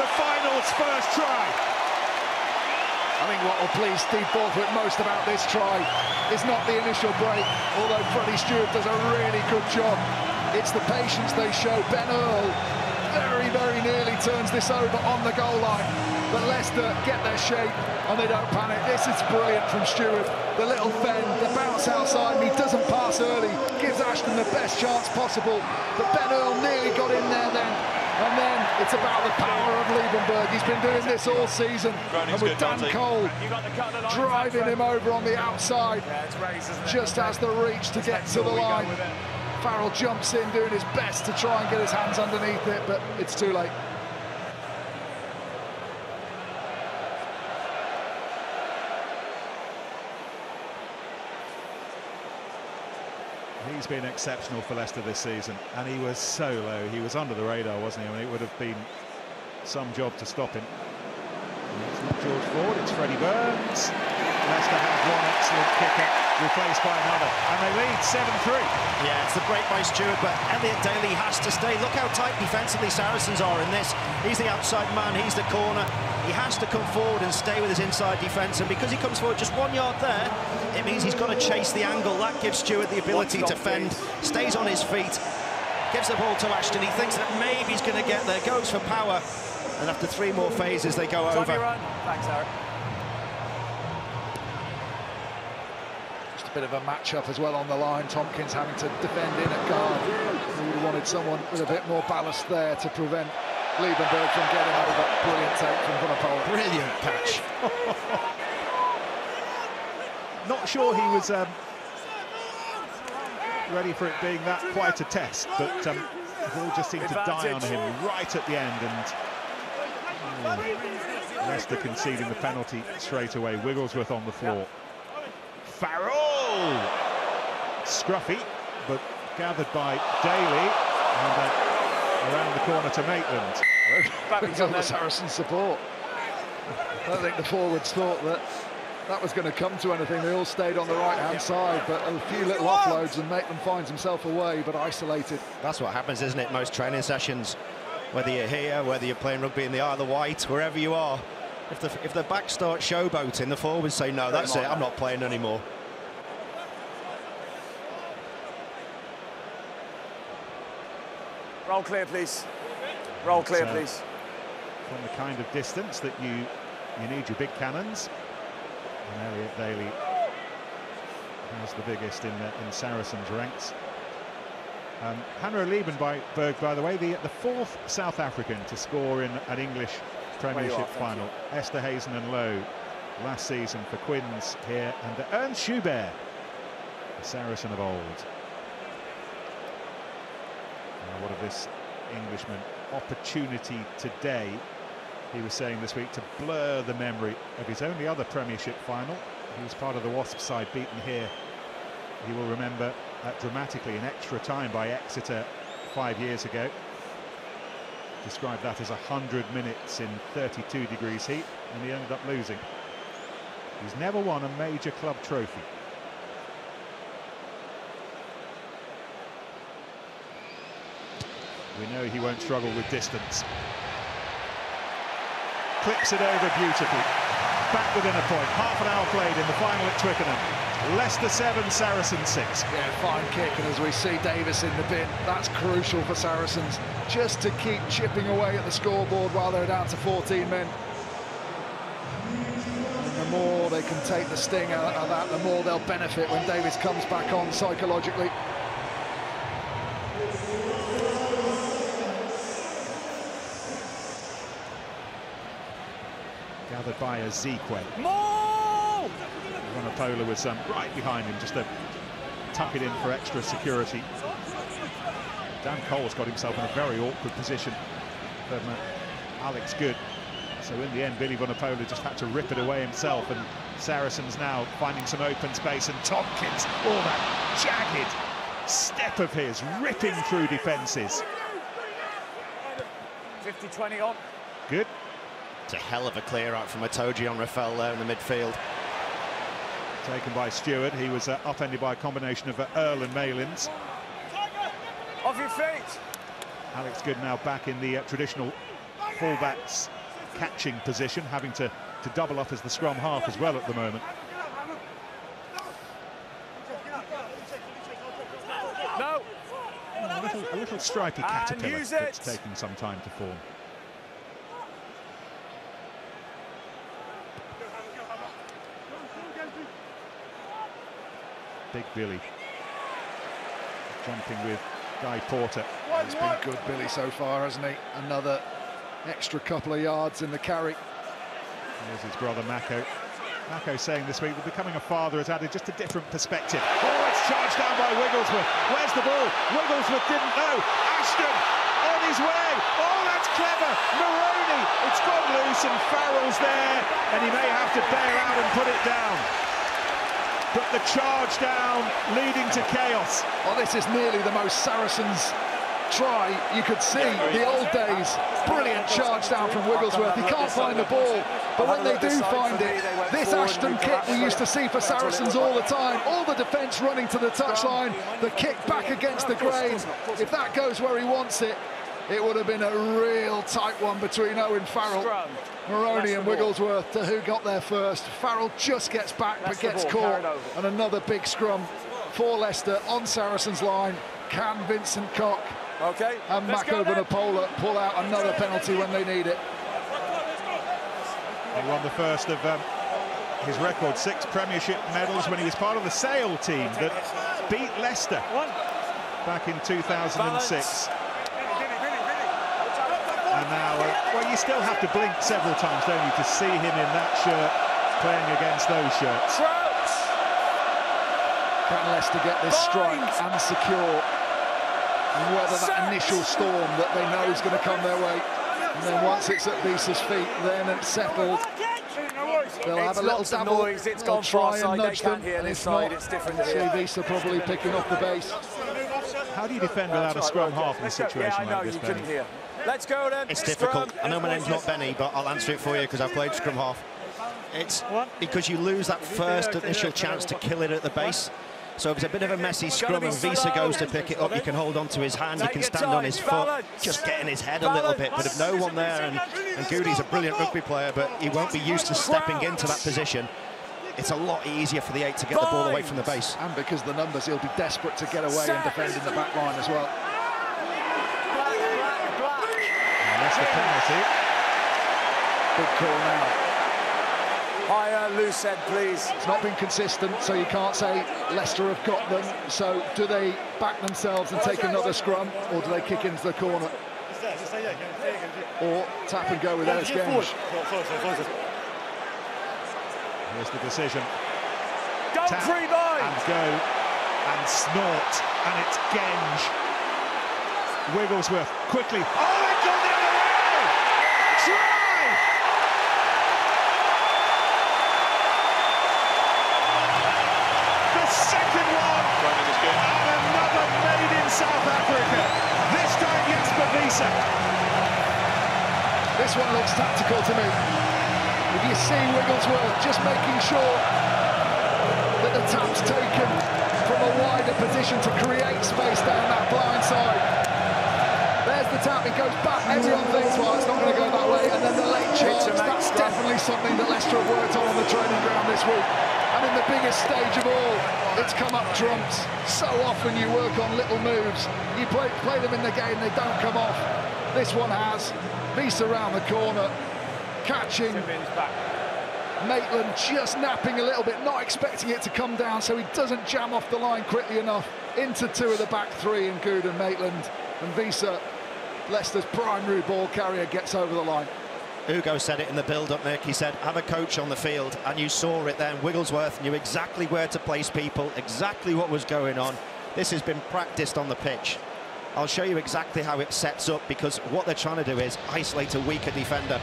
the final's first try. I think what will please Steve Borthwick most about this try is not the initial break, although Freddie Stewart does a really good job. It's the patience they show. Ben Earl very, very nearly turns this over on the goal line. But Leicester get their shape and they don't panic. This is brilliant from Stewart. The little fend, the bounce outside, and he doesn't pass early, gives Ashton the best chance possible. But Ben Earl nearly got in there then. And then it's about the power of Liebenberg. He's been doing this all season. Grounding's and with good, Dan Barnsley. Cole You got the cut of the line, driving him over on the outside, Yeah, it's raised, isn't it? just Okay. as the reach to get to the sure we go line. Farrell jumps in, doing his best to try and get his hands underneath it, but it's too late. He's been exceptional for Leicester this season, and he was so low. He was under the radar, wasn't he? I mean, it would have been some job to stop him. It's not George Ford, it's Freddie Burns. Leicester have one excellent kicker, replaced by another, and they lead 7-3. Yeah, it's the break by Stewart, but Elliot Daly has to stay. Look how tight defensively Saracens are in this. He's the outside man, he's the corner. He has to come forward and stay with his inside defence, and because he comes forward just one yard there, it means he's got to chase the angle. That gives Stewart the ability to fend, stays on his feet, gives the ball to Ashton. He thinks that maybe he's going to get there, goes for power, and after three more phases, they go It's on your over. run. Thanks, Eric. Just a bit of a match-up as well on the line. Tompkins having to defend in at guard. We would have wanted someone with a bit more ballast there to prevent Liebenberg from getting out of that Brilliant take from Vunapol. Brilliant catch. Not sure he was um, ready for it being that quite a test, but um, the ball just seemed to die on him right at the end, and Leicester conceding the penalty straight away. Wigglesworth on the floor. Farrell! Scruffy, but gathered by Daly. And uh, around the corner to Maitland. Back on the Saracen support. I don't think the forwards thought that that was going to come to anything. They all stayed on the right-hand side, but a few little offloads and Maitland finds himself away, but isolated. That's what happens, isn't it? Most training sessions, whether you're here, whether you're playing rugby in the Isle of Wight, wherever you are, if the if the back start showboating, the forwards say, no, that's it, I'm not playing anymore. Roll clear, please. Roll clear, So- please. From the kind of distance that you you need your big cannons. And Elliot Daly has the biggest in the, in Saracens ranks. Um, Hanro Liebenberg, by the way, the, the fourth South African to score in an English Premiership final. Esterhuizen and Louw last season for Quins here, and Ernst Joubert, the Saracen of old. Now, what of this Englishman? Opportunity today, he was saying this week, to blur the memory of his only other Premiership final. He was part of the Wasp side beaten here. He will remember uh, dramatically in extra time by Exeter five years ago. Described that as 100 minutes in 32 degrees heat, and he ended up losing. He's never won a major club trophy. We know he won't struggle with distance. Clips it over beautifully. Back within a point. Half an hour played in the final at Twickenham. Leicester 7, Saracens 6. Yeah, fine kick, and as we see Davies in the bin, that's crucial for Saracens, just to keep chipping away at the scoreboard while they're down to 14 men. And the more they can take the sting out of that, the more they'll benefit when Davies comes back on psychologically. Gathered by Isiekwe. More! Vunipola was um, right behind him, just to tuck it in for extra security. Dan Cole's got himself in a very awkward position from uh, Alex Goode. So in the end, Billy Vunipola just had to rip it away himself, and Saracens now finding some open space, and Tompkins, all that jagged step of his, ripping through defences. 50-20 on. Good. It's a hell of a clear out from Itoje on Reffell there in the midfield. Taken by Stewart. He was uh, upended by a combination of uh, Earl and Malins. Off your feet. Alex Goode now back in the uh, traditional fullbacks catching position, having to, to double up as the scrum half as well at the moment. No. A little, a little stripy caterpillar that's taking some time to form. Big Billy jumping with Guy Porter. It's been good, Billy, so far, hasn't he? Another extra couple of yards in the carry. There's his brother Mako. Mako saying this week that becoming a father has added just a different perspective. Oh, it's charged down by Wigglesworth. Where's the ball? Wigglesworth didn't know. Ashton on his way. Oh, that's clever. Moroni. It's gone loose and Farrell's there. And he may have to bear out and put it down. But the charge down leading to chaos. Well, this is nearly the most Saracens try you could see. The old days, brilliant charge down from Wigglesworth. He can't find the ball, but when they do find it, this Ashton kick we used to see for Saracens all the time. All the defence running to the touchline, the kick back against the grain. If that goes where he wants it, it would have been a real tight one between Owen Farrell, Scrum. Moroni and. Wigglesworth to who got there first. Farrell just gets back That's but gets ball, caught. carried. And another big scrum for Leicester on Saracens line. Can Vincent Koch Okay. and let's Mako then. Vunipola pull out another penalty when they need it? He won the first of um, his record six Premiership medals when he was part of the Sale team that beat Leicester back in 2006. Balance. And now, well, you still have to blink several times, don't you, to see him in that shirt playing against those shirts. Crouch. Can Leicester get this strike and secure? And whether that initial storm that they know is going to come their way And then once it's at Wiese's feet, then it's settled. They'll have It's a little lots of dabble. noise, it's They'll gone far try and side, they nudge can't them, hear and this if side, not, it's different See here. Wiese probably picking off the base. How do you defend without a scrum half in a Let's go. situation Yeah, I know, like this, you couldn't hear. Let's go then. It's Scrum. difficult. I know my name's not Benny, but I'll answer it for you because I've played scrum half. It's because you lose that first initial chance to kill it at the base. So if it's a bit of a messy scrum and Wiese goes to pick it up, you can hold on to his hand, you can stand on his foot, just getting his head a little bit. But if no one there, and, and Goody's a brilliant rugby player, but he won't be used to stepping into that position, it's a lot easier for the eight to get the ball away from the base. And because the numbers, he'll be desperate to get away and defend in the back line as well. And that's the penalty. Big call now. Higher, loose head, please. It's not been consistent, so you can't say Leicester have got them. So do they back themselves and take another scrum, or do they kick into the corner? Or tap and go with Ellis Genge? Here's the decision. Don't Tap free line. and go and snort, and it's Genge. Wigglesworth quickly. Oh, it's gone the other way! Try! The second one, Running is good. and another made in South Africa. This time, Jasper Wiese. This one looks tactical to me. If you see Wigglesworth just making sure that the tap's taken from a wider position to create space down that blind side. There's the tap, it goes back. Everyone thinks, well, it's not going to And then the late charge. That's definitely something that Leicester have worked on on the training ground this week. And in the biggest stage of all, it's come up trumps. So often you work on little moves. You play, play them in the game, they don't come off. This one has. Wiese around the corner, catching. Maitland just napping a little bit, not expecting it to come down, so he doesn't jam off the line quickly enough into two of the back three in Goode and Maitland. And Wiese, Leicester's primary ball carrier, gets over the line. Hugo said it in the build-up, Nick. He said, have a coach on the field, and you saw it then. Wigglesworth knew exactly where to place people, exactly what was going on. This has been practiced on the pitch. I'll show you exactly how it sets up, because what they're trying to do is isolate a weaker defender.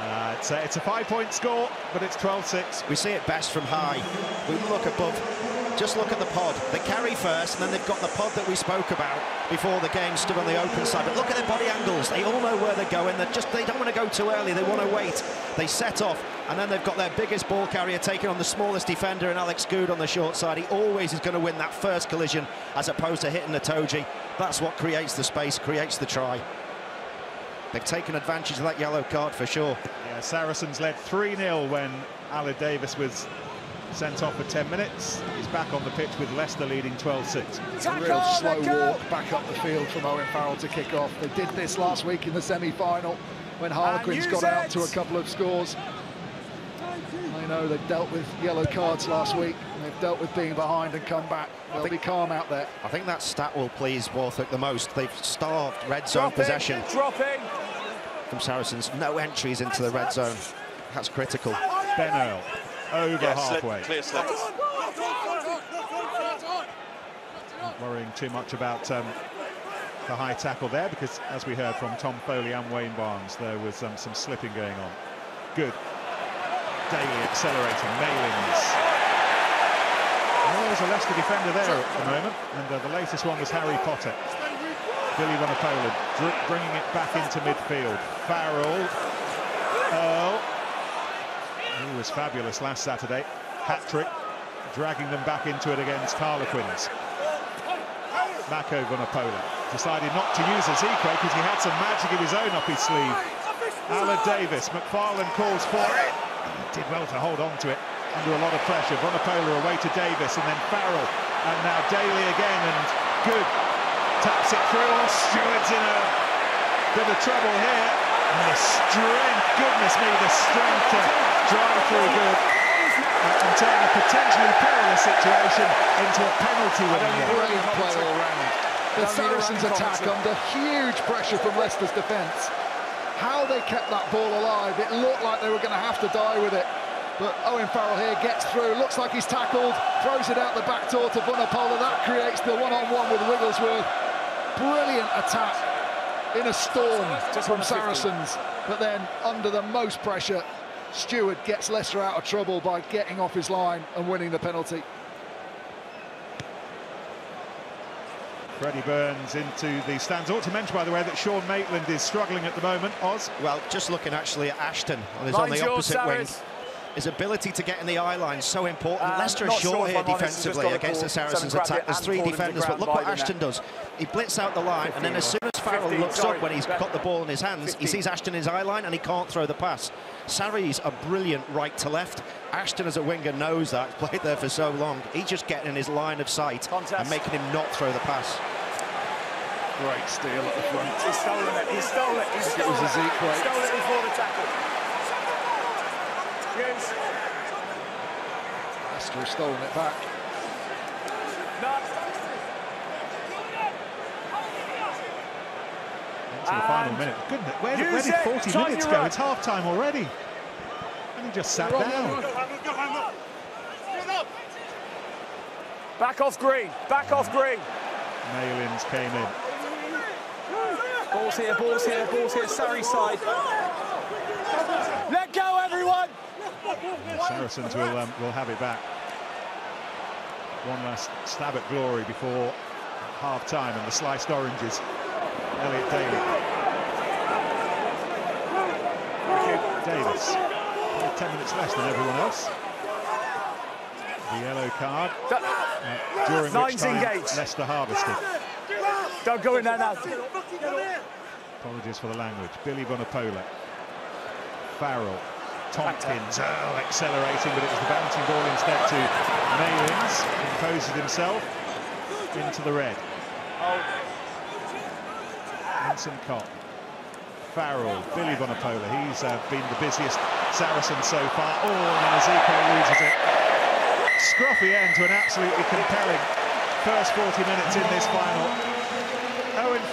Uh, it's, a, it's a five-point score, but it's 12-6. We see it best from high. We look above. Just look at the pod. They carry first, and then they've got the pod that we spoke about before the game stood on the open side. But look at their body angles. They all know where they're going. They're just they don't want to go too early. They want to wait. They set off, and then they've got their biggest ball carrier taking on the smallest defender, and Alex Goode on the short side. He always is going to win that first collision as opposed to hitting the Toji. That's what creates the space, creates the try. They've taken advantage of that yellow card for sure. Yeah, Saracens led 3-0 when Aled Davies was sent off for 10 minutes. He's back on the pitch with Leicester leading 12-6. It's a real slow walk back up the field from Owen Farrell to kick off. They did this last week in the semi-final when Harlequins use got out to a couple of scores. I know they've dealt with yellow cards last week. They've dealt with being behind and come back. They'll be calm out there. I think that stat will please Borthwick the most. They've starved red zone Dropping, possession dropping. from Saracens. No entries into the red zone. That's critical. Ben Earl over Yeah, slip, halfway. clear slip. Not worrying too much about um, the high tackle there because, as we heard from Tom Foley and Wayne Barnes, there was um, some slipping going on. Good. Daly accelerating. Malins. Well, there's a Leicester defender there at the moment, and uh, the latest one was Harry Potter. Billy Vunipola dr- bringing it back into midfield. Farrell. Earl. He was fabulous last Saturday. Hat-trick. Dragging them back into it against Harlequins. Mako Vunipola decided not to use Isiekwe because he had some magic of his own up his sleeve. Aled Davies, McFarland calls for it. He Did well to hold on to it under a lot of pressure. Vunipola away to Davies and then Farrell. And now Daly again and good. Taps it through. Oh, Stewart's in a bit of trouble here. And the strength, goodness me, the strength to drive through good uh, and turn a potentially perilous situation into a penalty winning hit. Brilliant play all round. The Don't need a Saracens attack commentary. under huge pressure from Leicester's defence. How they kept that ball alive, it looked like they were going to have to die with it. But Owen Farrell here gets through, looks like he's tackled, throws it out the back door to Vunipola. That creates the one-on-one with Wigglesworth. Brilliant attack in a storm from on the 50. Saracens, but then under the most pressure, Stewart gets Leicester out of trouble by getting off his line and winning the penalty. Freddie Burns into the stands. Ought to mention, by the way, that Sean Maitland is struggling at the moment. Oz. Well, just looking actually at Ashton on his on Mine's the yours, opposite wing. Sarris. His ability to get in the eye line is so important. Um, Leicester not is short sure here I'm honest, he's just defensively against the Saracens attack. There's three pulled him to the defenders, but look what Ashton does. He blitz out the line, and then as soon as Farrell 15, looks sorry. up when he's got the ball in his hands, he sees Ashton in his eye line and he can't throw the pass. Sarri's a brilliant right to left. Ashton as a winger knows that. He's [laughs] played there for so long. He's just getting in his line of sight Contest. and making him not throw the pass. Great steal at the front. He's stolen it. He stole it. He it stole was it. a Zeke break. Stole it before the tackle. Hughes. Leicester have stolen it back. No. Into the final minute. Goodness, where, did- where did 40 Time minutes go? run. It's half time already. And he just sat down. Back off green. Back off green. Malins came in. Balls here, balls here, balls here, Surrey side. Let go, everyone. Saracens will um, will have it back. One last stab at glory before half time and the sliced oranges. Elliot Daly. Davies. Only 10 minutes less than everyone else. The yellow card, uh, during which Nine's time engaged. Leicester harvested. Don't go in there now. Apologies for the language. Billy Vunipola. Farrell. Tompkins. Oh, accelerating, but it was the bouncing ball instead to Malins. Imposes himself into the red. Vincent Koch. Farrell. Billy Vunipola. He's uh, been the busiest Saracen so far. Oh, and then Isiekwe loses it. Scruffy end to an absolutely compelling first 40 minutes in this final.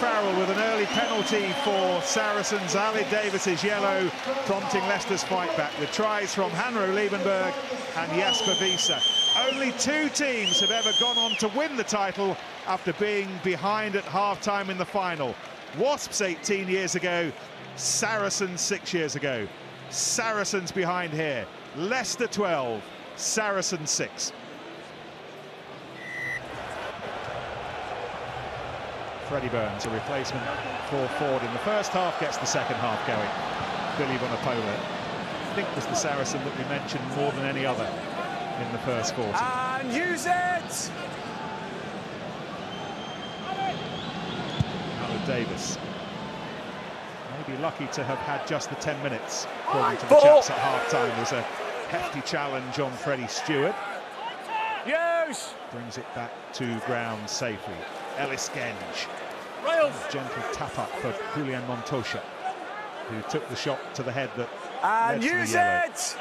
Farrell with an early penalty for Saracens. Aled Davies's yellow, prompting Leicester's fight back with tries from Hanro Liebenberg and Jasper Wiese. Only two teams have ever gone on to win the title after being behind at half-time in the final. Wasps 18 years ago, Saracens six years ago. Saracens behind here. Leicester 12, Saracens 6. Freddie Burns, a replacement for Ford in the first half, gets the second half going. Billy Vunipola, I think was the Saracen that we mentioned more than any other in the first 40. And use it. Aled Davies. Maybe lucky to have had just the 10 minutes, according to the chaps at half-time. There's a hefty challenge on Freddie Stewart. Use. Brings it back to ground safely. Ellis Genge. Gentle tap up for Julian Montoya, who took the shot to the head that And to the use yellow. it.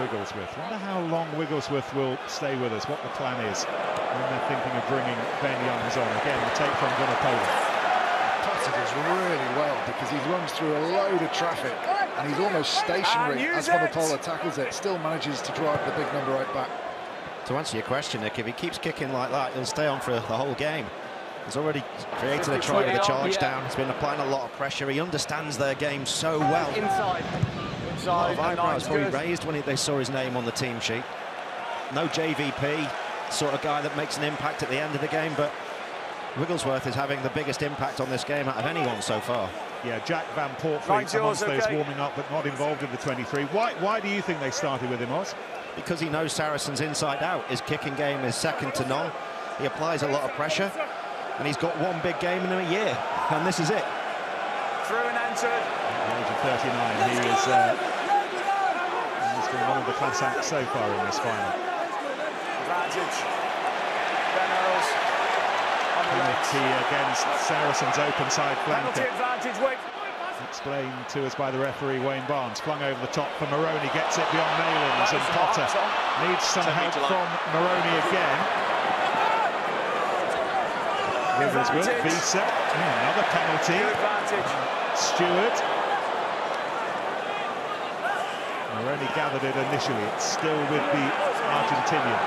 Wigglesworth. Wonder how long Wigglesworth will stay with us, what the plan is when they're thinking of bringing Ben Youngs on. Again, the take from Vunipola. Passages really well because he runs through a load of traffic and he's almost stationary And as use it. Tackles it. Still manages to drive the big number right back. To answer your question, Nick, if he keeps kicking like that, he'll stay on for the whole game. He's already created a try with the charge Yeah. down. He's been applying a lot of pressure. He understands their game so well. Inside. A lot of eyebrows probably good. raised when they saw his name on the team sheet. No JVP, sort of guy that makes an impact at the end of the game, but Wigglesworth is having the biggest impact on this game out of anyone so far. Yeah, Jack van Poortvliet Right, yours, amongst those okay. warming up but not involved in the 23. Why, why do you think they started with him, Oz? Because he knows Saracens inside out. His kicking game is second to none. He applies a lot of pressure, and he's got one big game in a year, and this is it. Through and entered. At the age of 39, he is uh, he's been one of the class acts so far in this final. Advantage. Ben Earls on the legs. Penalty against Saracens open side Penalty flanker. advantage, Wick. Explained to us by the referee Wayne Barnes. Flung over the top for Moroni, gets it beyond Malins and Potter needs some help from Moroni again. Wigglesworth, Wiese, hmm, another penalty. Stewart. Moroni gathered it initially. It's still with the Argentinian.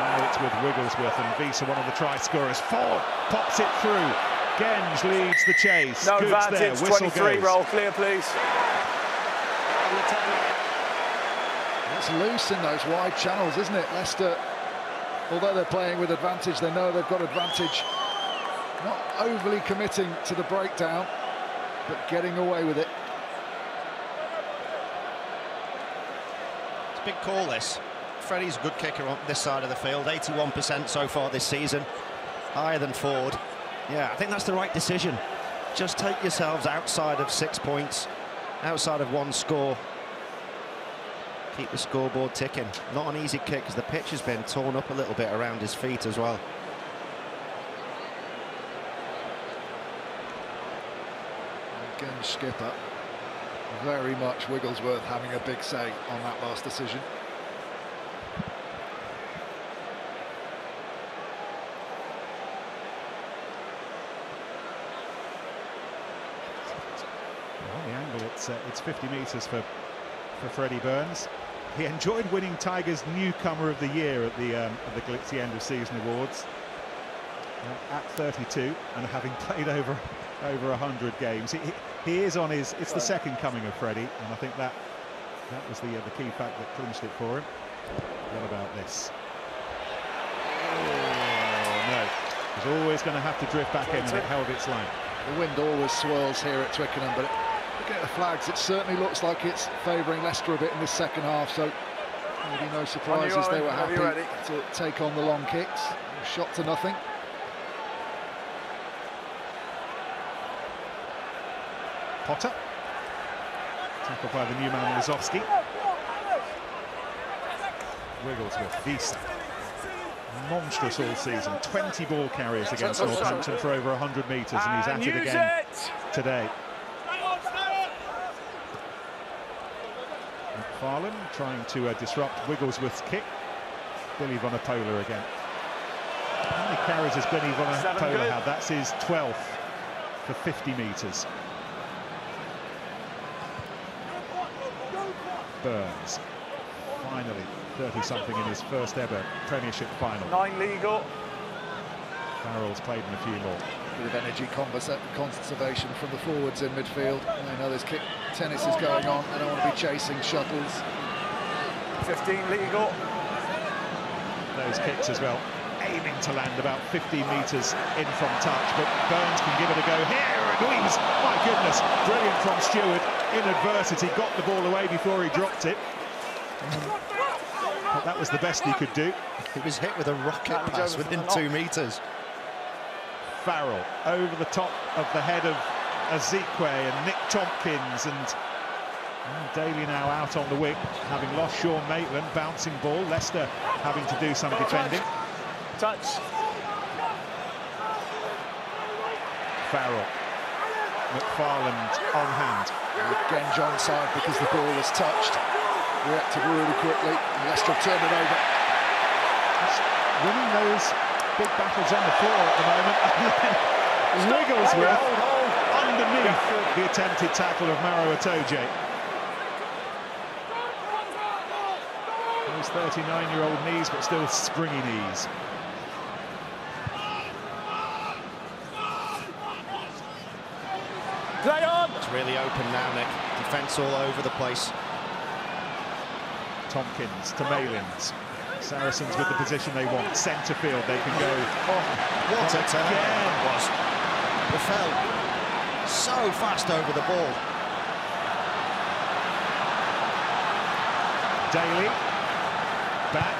Now contact with Wigglesworth and Wiese, one of the try scorers. Ford pops it through. Genge leads the chase. No Goods advantage, there. Whistle 23 goes. roll, clear please. It's loose in those wide channels, isn't it? Leicester, although they're playing with advantage, they know they've got advantage. Not overly committing to the breakdown, but getting away with it. It's a big call, this. Freddie's a good kicker on this side of the field, 81% so far this season, higher than Ford. Yeah, I think that's the right decision. Just take yourselves outside of six points, outside of one score. Keep the scoreboard ticking. Not an easy kick because the pitch has been torn up a little bit around his feet as well. Again, skipper, very much Wigglesworth having a big say on that last decision. On the angle, it's uh, it's 50 metres for for Freddie Burns. He enjoyed winning Tigers Newcomer of the Year at the um, at the Glitzy End of Season Awards at 32 and having [laughs] played over over 100 games. He, he- is on his. It's the second coming of Freddie, and I think that that was the uh, the key fact that clinched it for him. What about this? Oh no! He's always going to have to drift back in, and it held its line. The wind always swirls here at Twickenham, but looking at the flags, it certainly looks like it's favouring Leicester a bit in this second half. So maybe no surprises. They were happy ready. to take on the long kicks. Shot to nothing. Potter. Tackled by the new man Lazowski. Wigglesworth, Wiese. Monstrous all season. 20 ball carriers against Northampton for over 100 metres, and he's at it again it. today. McFarland trying to uh, disrupt Wigglesworth's kick. Billy Vunipola again. How many carries has Billy Seven Vunipola had? That's his 12th for 50 metres. Burns, finally 30-something in his first ever Premiership final. Nine legal. Farrell's played in a few more. Bit of energy conversa- conservation from the forwards in midfield. They know there's kick tennis is going on. They don't want to be chasing shuttles. 15 legal. those kicks as well, aiming to land about 15 metres in from touch, but Burns can give it a go here, and Weems, my goodness, brilliant from Stewart, in adversity, got the ball away before he dropped it. But that was the best he could do. He was hit with a rocket That pass within two metres. Farrell over the top of the head of Isiekwe and Nick Tompkins and well, Daly now out on the wing, having lost Sean Maitland, bouncing ball, Leicester having to do some defending. Touch. Farrell, McFarland on hand. Again, Genge onside because the ball was touched. Reacted really quickly. and Leicester have turned it over. winning those big battles on the floor at the moment. [laughs] And then Wigglesworth underneath the attempted tackle of Maro Itoje. Those 39-year-old knees, but still springy knees. Play on. It's really open now, Nick. Defence all over the place. Tompkins to Malins. Saracens with the position they want. Centre field, they can go. Oh, what a turn Again. that was. Reffell, so fast over the ball. Daly back,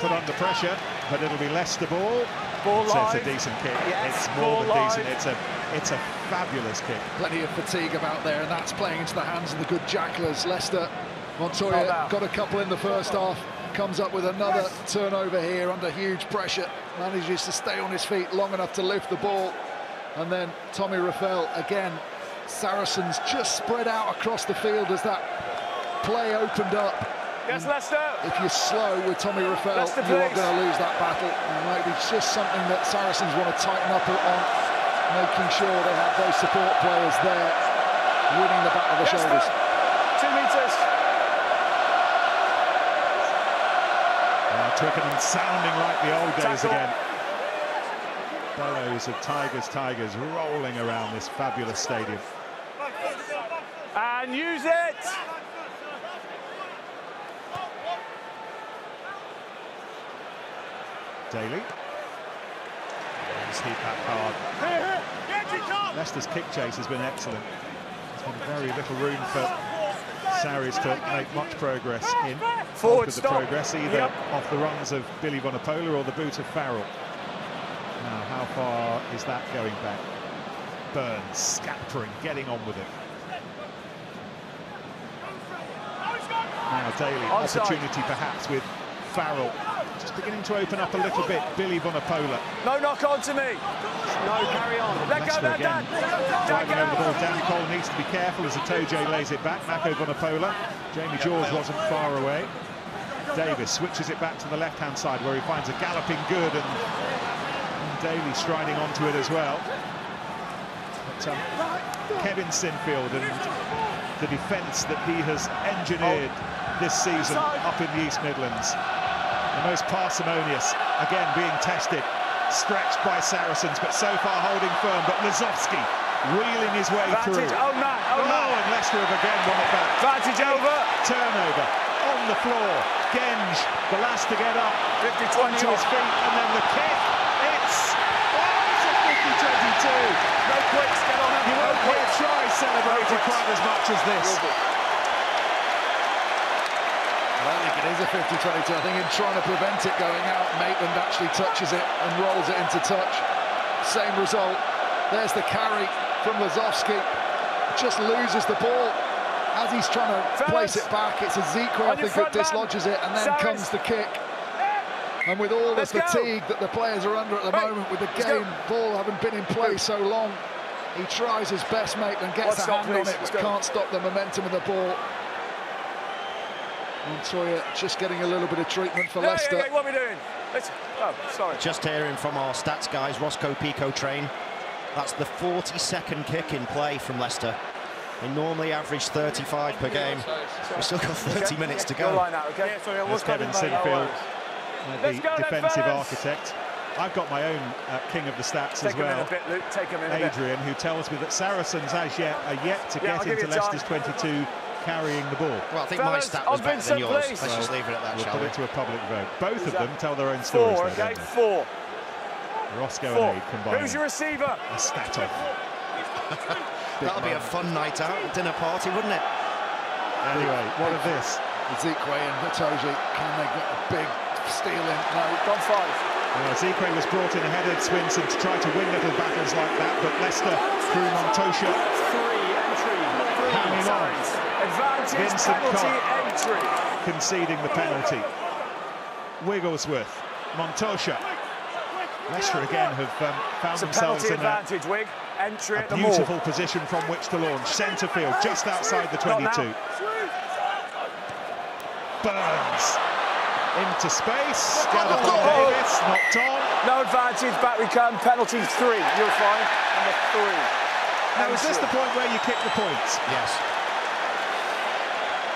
put under pressure, but it'll be Leicester ball. Ball So it's a decent kick. Yes, it's more ball than decent. It's a it's a fabulous kick. Plenty of fatigue about there, and that's playing into the hands of the good jacklers. Leicester, Montoya now. got a couple in the first half, comes up with another turnover here under huge pressure, manages to stay on his feet long enough to lift the ball, and then Tommy Reffell again. Saracens just spread out across the field as that play opened up. Yes, Leicester. If you're slow with Tommy Reffell, Leicester, you are please. going to lose that battle. And maybe it's just something that Saracens want to tighten up on, making sure they have those support players there, winning the back of the Yes, shoulders. Two metres. Uh, Twickenham sounding like the old days Tackle. again. Bellows of Tigers, Tigers rolling around this fabulous stadium. And use it. Daly. Is he back hard? Leicester's kick chase has been excellent. There's been very little room for Sarries to make much progress in. Forward the progress either Yep. off the runs of Billy Vunipola or the boot of Farrell. Now, how far is that going back? Burns scattering, getting on with it. Now Daly, Onside. opportunity perhaps with Farrell. Just beginning to open up a little bit. Billy Vunipola. No knock on to me. No, carry on. Let go, Leicester Dan, again. Dan. Dan, Driving over the ball. go. Dan Cole needs to be careful as Itoje lays it back. Mako Vunipola. Jamie George wasn't far away. Davies switches it back to the left-hand side where he finds a galloping Goode and, and Daly striding onto it as well. But, um, Kevin Sinfield and the defence that he has engineered this season up in the East Midlands. The most parsimonious, again being tested, stretched by Saracens, but so far holding firm. But Lozowski wheeling his way through. Vantage. Oh, man. Oh, Oh, and Leicester have again won it back. Vantage over. Turnover on the floor. Genge, the last to get up 50-20 onto his feet, and then the kick. It's oh, it's a 50-22. No quicks. Get on You him. No won't hear quicks. try celebrated quite as much as this. I don't think it is a 50-22. I think in trying to prevent it going out, Maitland actually touches it and rolls it into touch. Same result. There's the carry from Lozowski. Just loses the ball. As he's trying to Fellas, place it back, it's Isiekwe, I on think, that front man. dislodges it, and then Sarries. comes the kick. And with all the Let's go. fatigue that the players are under at the Hey, moment, with the let's go. game ball having been in play so long, he tries his best, mate, and gets Let's a stop, hand on please. it, Let's but go. can't stop the momentum of the ball. Montoya just getting a little bit of treatment for Yeah, Leicester. yeah, yeah, what are we doing? Let's, oh, sorry. Just hearing from our stats guys, Roscoe Pico train. That's the 42nd kick in play from Leicester. They normally average 35 per game. We've still got 30 Okay. minutes to go. line out, okay? sorry, I There's Kevin Sinfield, Let's the go defensive architect. I've got my own uh, king of the stats Take as him in well. a bit, Luke. Take him in a bit. Adrian, who tells me that Saracens as yet are yet to Yeah, I'll get into. Leicester's 22 carrying the ball. Well, I think Fellas, my stat was better Vincent, than yours. please. Let's just leave it at that, We'll shall put we? it to a public vote. Both of them tell their own stories. Four, though, okay? Four. Roscoe Four. and Aid combining. Who's your receiver? a stat off. [laughs] That'll be a fun night out, dinner party, wouldn't it? Anyway, what of this? Isiekwe and Itoje, can they get a big steal in? No, Gone five. Well, was brought in ahead of Swinson to try to win little battles like that, but Leicester through Montoya Three entry. Three. On. Advantage Vincent penalty Koch. entry. conceding the penalty. Wigglesworth, Montoya. Leicester again have um, found themselves in a, Wig. Entry a at the more. beautiful position from which to launch. Centre field, just outside the 22. Burns into space. Gathered by Oh. Davies, knocked on. No advantage, back we come. Penalty three. You'll find. Number three. Now, is this the point where you kick the points? Yes.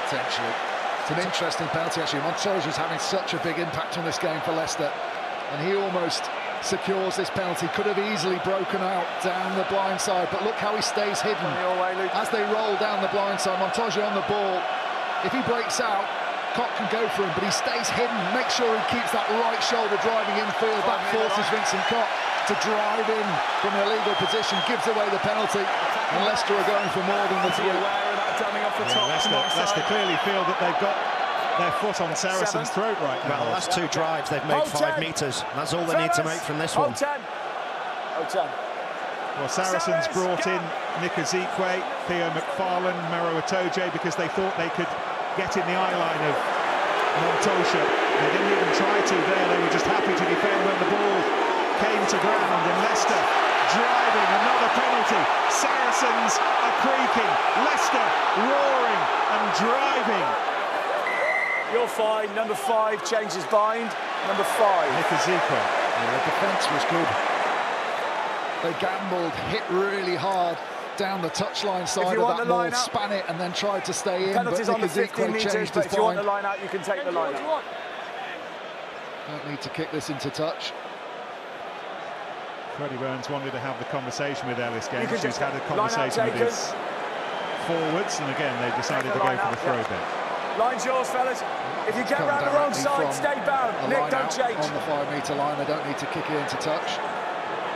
potentially. It's an interesting penalty, actually. Montoya's having such a big impact on this game for Leicester. And he almost secures this penalty. Could have easily broken out down the blind side, but look how he stays hidden. Your way, As they roll down the blind side, Montoya on the ball. If he breaks out, Koch can go for him, but he stays hidden. Make sure he keeps that right shoulder driving infield. That forces Vincent Koch to drive in from an illegal position, gives away the penalty. And Leicester are going for more than the Be three. aware of that dumming off the Yeah, top. Leicester, Leicester clearly feel that they've got their foot on Saracen's Seven. throat right Well, now. the last two drives, they've made Oh, five 10. metres. That's all they need to make from this Oh, one. 10. Oh, 10. Well, Saracens Sarries, brought go. in Nick Ezekwe, Theo McFarland, Maro Itoje because they thought they could get in the eye line of Montoya. They didn't even try to there. They were just happy to defend when the ball came to ground. And Leicester driving another penalty. Saracens are creaking. Leicester roaring and driving. You're fine. Number five changes bind. Number five. Nick Isiekwe. Yeah, the defence was good. They gambled, hit really hard down the touchline side of that ball, line out- span it, and then tried to stay in. Penalties but on the Nick 15 metres, changed but his if you want the line out, you can take the line out. Don't need to kick this into touch. Freddie Burns wanted to have the conversation with Ellis You Gaines. could She's had a conversation with Jacob. his forwards, and again they decided to go Line for out, the throw yeah. bit. Line's yours, fellas. If you get Come round the wrong side, stay bound. Nick, don't change. On the five metre line, they don't need to kick it into touch.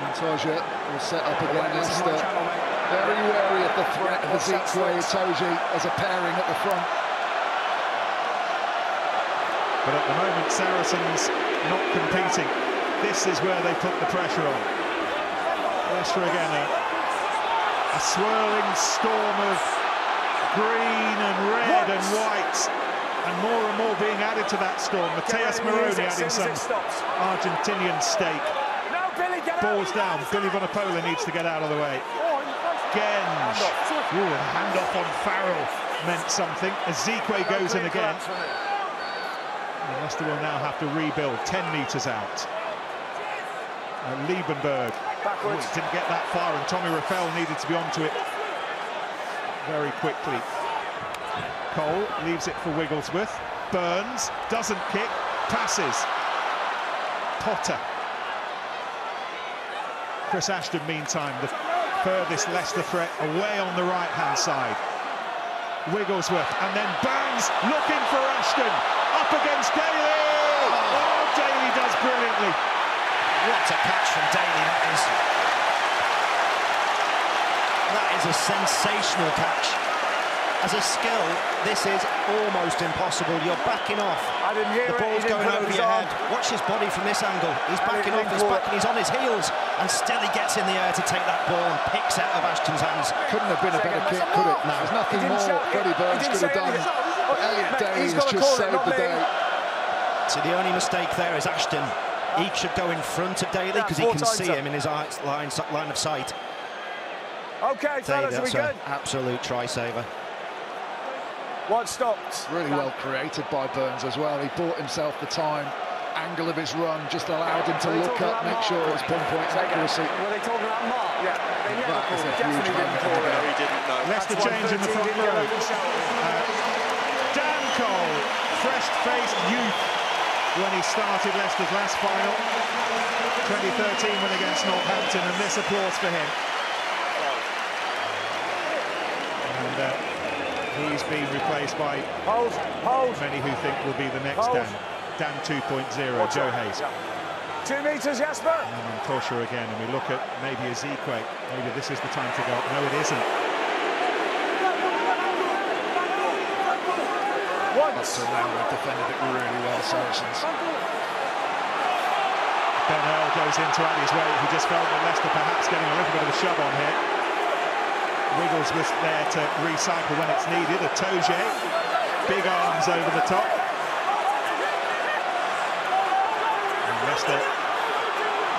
Montoya will set up again. This Leicester channel, mate. Very wary of the threat of What's that Isiekwe slot? Itoje as a pairing at the front. But at the moment, Saracens not competing. This is where they put the pressure on. Leicester again, a, a swirling storm of green and red and white, and more and more being added to that storm. Mateus Get ready to use Moroni adding some as it stops. Argentinian stake. No, Billy, get Balls out. down. Billy Vunipola needs to get out of the way. Oh, Genge. Ooh, a handoff on Farrell meant something. Isiekwe goes in again. And Leicester will now have to rebuild 10 metres out. Uh, Liebenberg Ooh, didn't get that far, and Tommy Reffell needed to be onto it very quickly. Cole leaves it for Wigglesworth. Burns doesn't kick, passes. Potter. Chris Ashton, meantime, the furthest Leicester threat away on the right-hand side. Wigglesworth, and then Burns looking for Ashton. Up against Daly! Oh. oh, Daly does brilliantly. What a catch from Daly that is. That is a sensational catch. As a skill, this is almost impossible. You're backing off. I didn't hear The it. ball's He didn't going over your arm. head. Watch his body from this angle. He's backing off, he's linked back, he's on his heels. And still he gets in the air to take that ball and picks out of Ashton's hands. Couldn't have been a better kick, could it? No. There's nothing more shout- Freddie Burns could have done. But Elliot Mate, Daly he's has just call it, saved the me. day. So the only mistake there is Ashton. He should go in front of Daly because he can see up. him in his line, line of sight. Okay, Daly, fellas, are we good? absolute try saver. One stopped. Really well created by Burns as well. He bought himself the time. Angle of his run just allowed him to look up, make sure it was pinpoint accuracy. Were they talking about Mark? Yeah, they never That is called a huge Definitely didn't moment call in the it. No, he didn't know. Leicester That's change in the front row. get over. Uh, Dan Cole, fresh-faced youth when he started Leicester's last final. 2013 win against Northampton, and this applause for him. And uh, he's been replaced by Hold, hold. many who think will be the next Hold. Dan. Dan 2.0, Watch Joe out. Heyes. Yeah. Two metres, Jasper. And then Tosha again, and we look at maybe Isiekwe. Maybe this is the time to go. No, it isn't. Up Once. to now, they've defended it really well, Saracens. Ben Earl goes into Addy's way. He just felt that Leicester perhaps getting a little bit of a shove on here. Wiggles was there to recycle when it's needed. Itoje, big arms over the top. And Leicester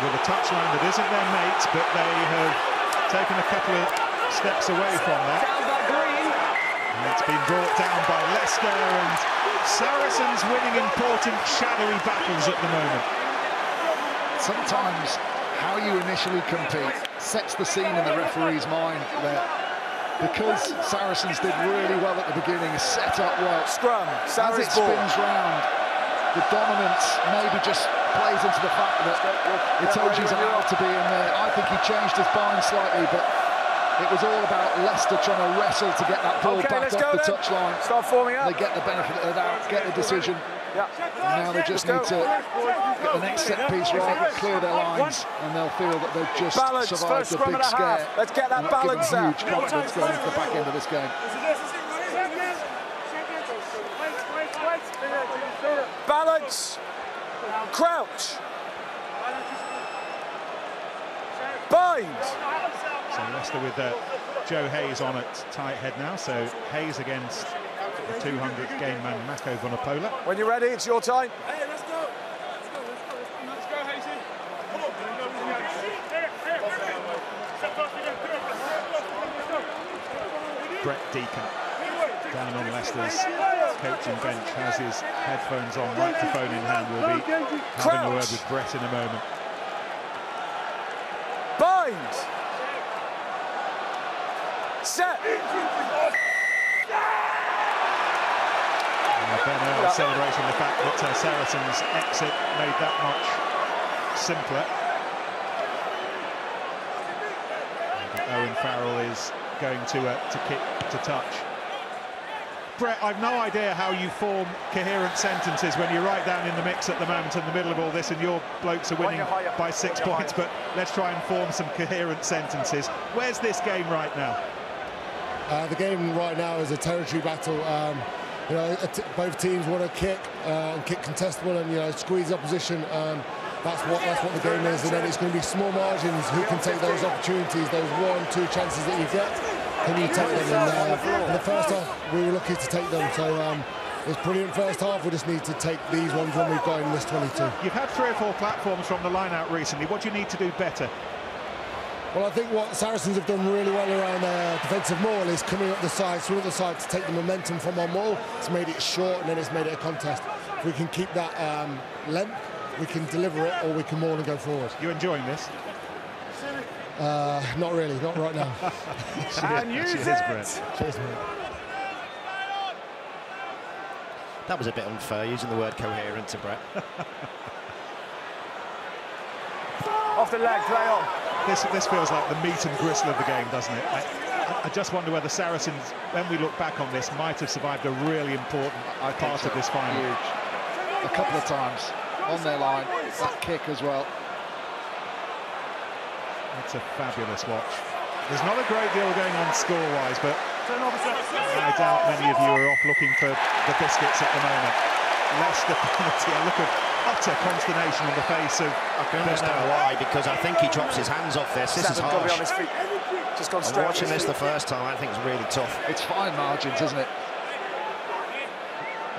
with a touchline that isn't their mates, but they have taken a couple of steps away from that. Down by Green. And it's been brought down by Leicester and Saracens winning important shadowy battles at the moment. Sometimes how you initially compete sets the scene in the referee's mind there. Because Saracens did really well at the beginning, set up well. Scrum. As it ball. spins round, the dominance maybe just plays into the fact that Itoje's allowed to be in there. I think he changed his bind slightly, but it was all about Leicester trying to wrestle to get that ball Okay, back up the touchline. Start forming up. They get the benefit of the doubt, get the decision. Yeah. And now they just need Let's to go. get the next set piece right, clear their lines, and they'll feel that they've just Balance, survived first the scrum big and a half. scare. Let's get that And that give them balance out. huge confidence going into the back end of this game. Balance. Crouch. Bind. So Leicester with uh, Joe Heyes on at tight head now. So Heyes against the 200th game man Mako Vunipola. When you're ready, it's your time. Hey, let's go. Let's go, let's go. Let's go, Hazy. Come on. Brett Deacon down on Leicester's coaching bench has his headphones on, microphone in hand. Will be having a word Crouch. with Brett in a moment. Bind. Set. Uh, ben celebrating the fact that uh, Saracen's exit made that much simpler. And Owen Farrell is going to uh, to kick to touch. Brett, I've no idea how you form coherent sentences when you're right down in the mix at the moment in the middle of all this and your blokes are winning by six points, but let's try and form some coherent sentences. Where's this game right now? Uh, the game right now is a territory battle. Um, you know, both teams want to kick uh, and kick contestable and you know squeeze opposition. Um, that's what that's what the game is, and then it's going to be small margins. Who can take those opportunities, those one, two chances that you get? Can you take them? And, uh, in the first half, we were lucky to take them. So um, it's brilliant first half. We just need to take these ones when we've got in this 22. You've had three or four platforms from the line out recently. What do you need to do better? Well, I think what Saracens have done really well around their defensive maul is coming up the side, swing up the side to take the momentum from our maul. It's made it short and then it's made it a contest. If we can keep that um, length, we can deliver it or we can maul and go forward. You enjoying this? Uh, not really, not right now. [laughs] and use Cheers, it. Brett. Cheers, mate. That was a bit unfair, using the word coherent to Brett. Off the leg, play on. This, this feels like the meat and gristle of the game, doesn't it? I, I just wonder whether Saracens, when we look back on this, might have survived a really important I part so. of this final. Huge. A couple of times on their line. That kick as well. It's a fabulous watch. There's not a great deal going on score-wise, but I doubt many of you are off looking for the biscuits at the moment. [laughs] Penalty, a look of utter consternation on the face of I can understand Bernal. why, because I think he drops his hands off this. This is Seven's got to be on harsh. his. Just gone I'm straight watching this the first time, I think it's really tough. It's fine margins, isn't it?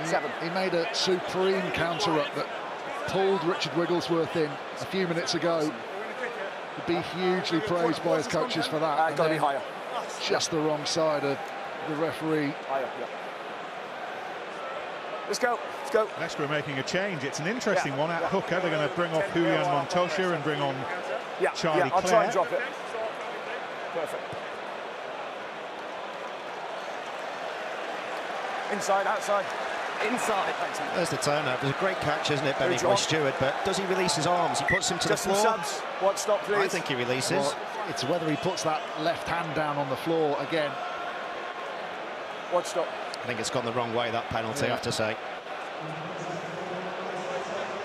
He- Seven. He made a supreme counter up that pulled Richard Wigglesworth in a few minutes ago. He'd be hugely praised by his coaches for that. Uh, got to be higher. Just the wrong side of the referee. Higher, yeah. Let's go, let's go. Leicester are making a change. It's an interesting Yeah, one at yeah. hooker. They're going to bring off Julian Montoya and bring on Yeah, Charlie yeah, I'll try and drop it. Perfect. Inside, outside. Inside. There's the turnover. It's a great catch, isn't it, Benny Good by job. Steward? But does he release his arms? He puts him to Just the some floor. subs. Watch stop, please. I think he releases. Well, it's whether he puts that left hand down on the floor again. Watch stop. I think it's gone the wrong way, that penalty, I have to say.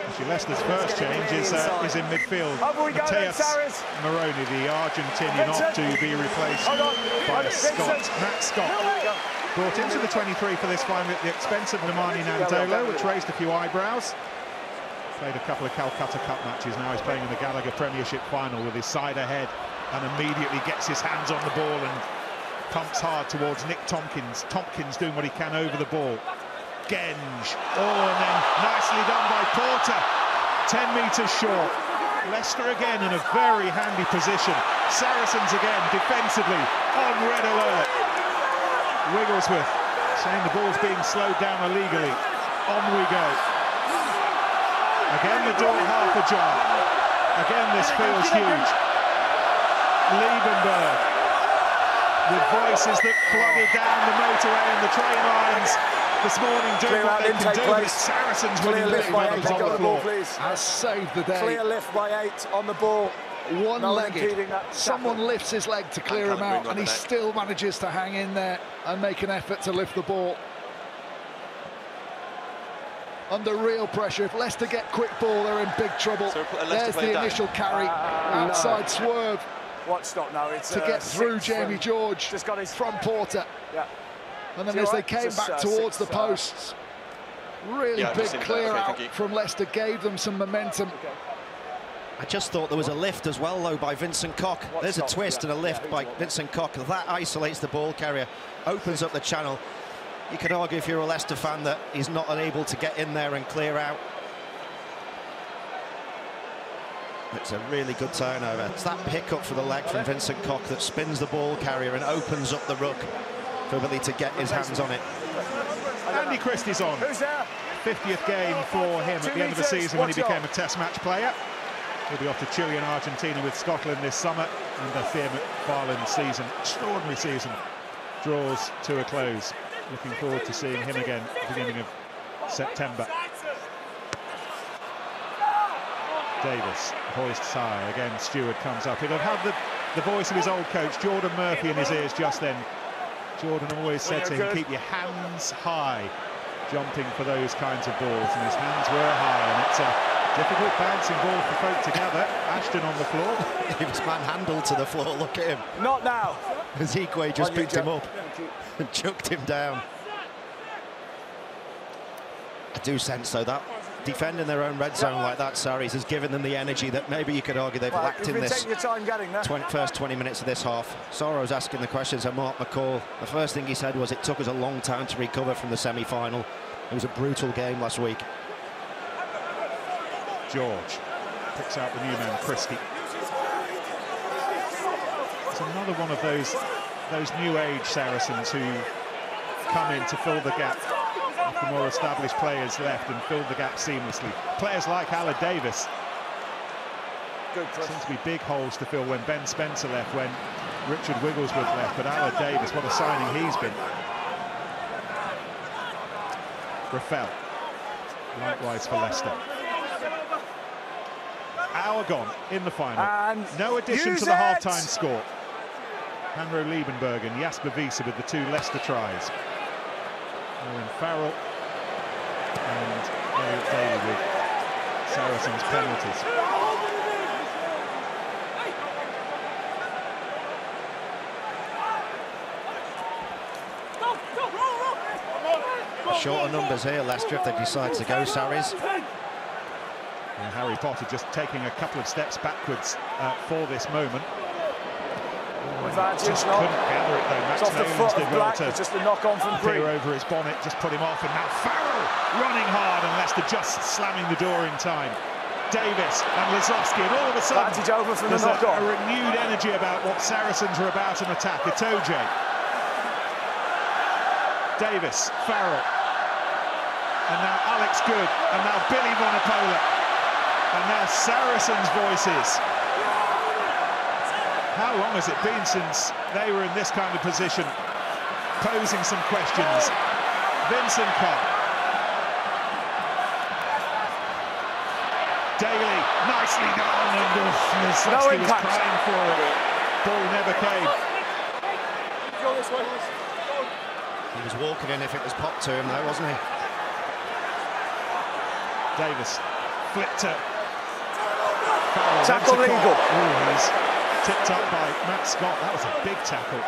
Actually, Leicester's first change is, uh, is in midfield. Over we go then, Matías Moroni, the Argentinian, off to be replaced on. by Hold a it, Scott. Matt Scott, There we go. brought into the 23 for this final at the expense of Nemani Nadolo, which raised a few eyebrows. Played a couple of Calcutta Cup matches, now he's playing in the Gallagher Premiership final with his side ahead and immediately gets his hands on the ball and pumps hard towards Nick Tompkins. Tompkins doing what he can over the ball. Genge. Oh, and then nicely done by Porter. 10 metres short. Leicester again in a very handy position. Saracens again defensively on red alert. Wigglesworth saying the ball's being slowed down illegally. On we go. Again the door half ajar. Again this feels huge. Liebenberg with voices that flooded down the motorway and the train lines this morning doing Clear what out they can intake, do. But please. Saracens Clear winning lift by eight. battles Pick on the the ball, floor. please. Has saved the day. Clear lift by eight on the ball. No One-legged. impeding that Someone lifts his leg to clear him out, and he the net. still manages to hang in there and make an effort to lift the ball. Under real pressure, if Leicester get quick ball, they're in big trouble. So we're put a Leicester There's player the down. initial carry, Ah, no. outside swerve Watch stop now. It's to uh, get through Jamie from- George Just got his from Porter. Yeah. And then as all they came Just, back uh, towards six, the uh, posts, really Yeah, big clear Okay, out thank from Leicester gave them some momentum. I just thought there was a lift as well, though, by Vincent Koch. What's There's a twist Yeah, and a lift yeah, by? Vincent Koch. That isolates the ball carrier, opens up the channel. You could argue, if you're a Leicester fan, that he's not unable to get in there and clear out. It's a really good turnover. It's that pick up for the leg from Vincent Koch that spins the ball carrier and opens up the ruck for Billy to get his hands on it. Andy Christie's on. Who's there? 50th game for him at Two the end of the metres, season when he became out. a Test match player. He'll be off to Chile and Argentina with Scotland this summer, and the Theo McFarland season, extraordinary season, draws to a close. Looking forward to seeing him again at the beginning of September. Davis hoists high. Again, Steward comes up. He'll have had the, the voice of his old coach, Geordan Murphy, in his ears just then. Geordan always said to him, keep your hands high, jumping for those kinds of balls. And his hands were high, and it's a difficult bouncing ball for folk to gather. Ashton on the floor. [laughs] he was manhandled to the floor, look at him. Not now. Isiekwe just On you, picked him up and chucked him down. I do sense, though, that defending their own red zone like that, Saris, has given them the energy that maybe you could argue they've Well, lacked in this your time getting there. 20, first 20 minutes of this half. Sorrow's asking the questions of Mark McCall. The first thing he said was it took us a long time to recover from the semi-final. It was a brutal game last week. George picks out the new man, Christie. It's another one of those those new age Saracens who come in to fill the gap. The more established players left and filled the gap seamlessly. Players like Aled Davies. Good, Seems to be big holes to fill when Ben Spencer left, when Richard Wigglesworth left, but Aled Davies, what a signing he's been. Reffell, likewise for Leicester. Hour gone in the final. And no addition to the half-time score. Hanro Liebenberg and Jasper Wiese with the two Leicester tries. Owen Farrell and Elliot Daly with Saracens penalties. Shorter numbers here, Leicester, if they decide to go, Saris. And Harry Potter just taking a couple of steps backwards uh, for this moment. Advantage Just knock. couldn't gather it though. Max It's off the foot of Black. It's just a knock on from Green. over his bonnet, just put him off, and now Farrell running hard, and Leicester just slamming the door in time. Davies and Lozowski, and all of a sudden Advantage over from the there's a, on. a renewed energy about what Saracens are about in attack. Itoje, Davies, Farrell, and now Alex Goode, and now Billy Vunipola, and now Saracens' voices. How long has it been since they were in this kind of position, posing some questions? Vincent Koch. Daly, nicely done, and Lozowski was impact. crying for it. Ball never came. He was walking in if it was popped to him, though, wasn't he? Davies flipped it. Tackle went to legal. Tipped up by Matt Scott. That was a big tackle.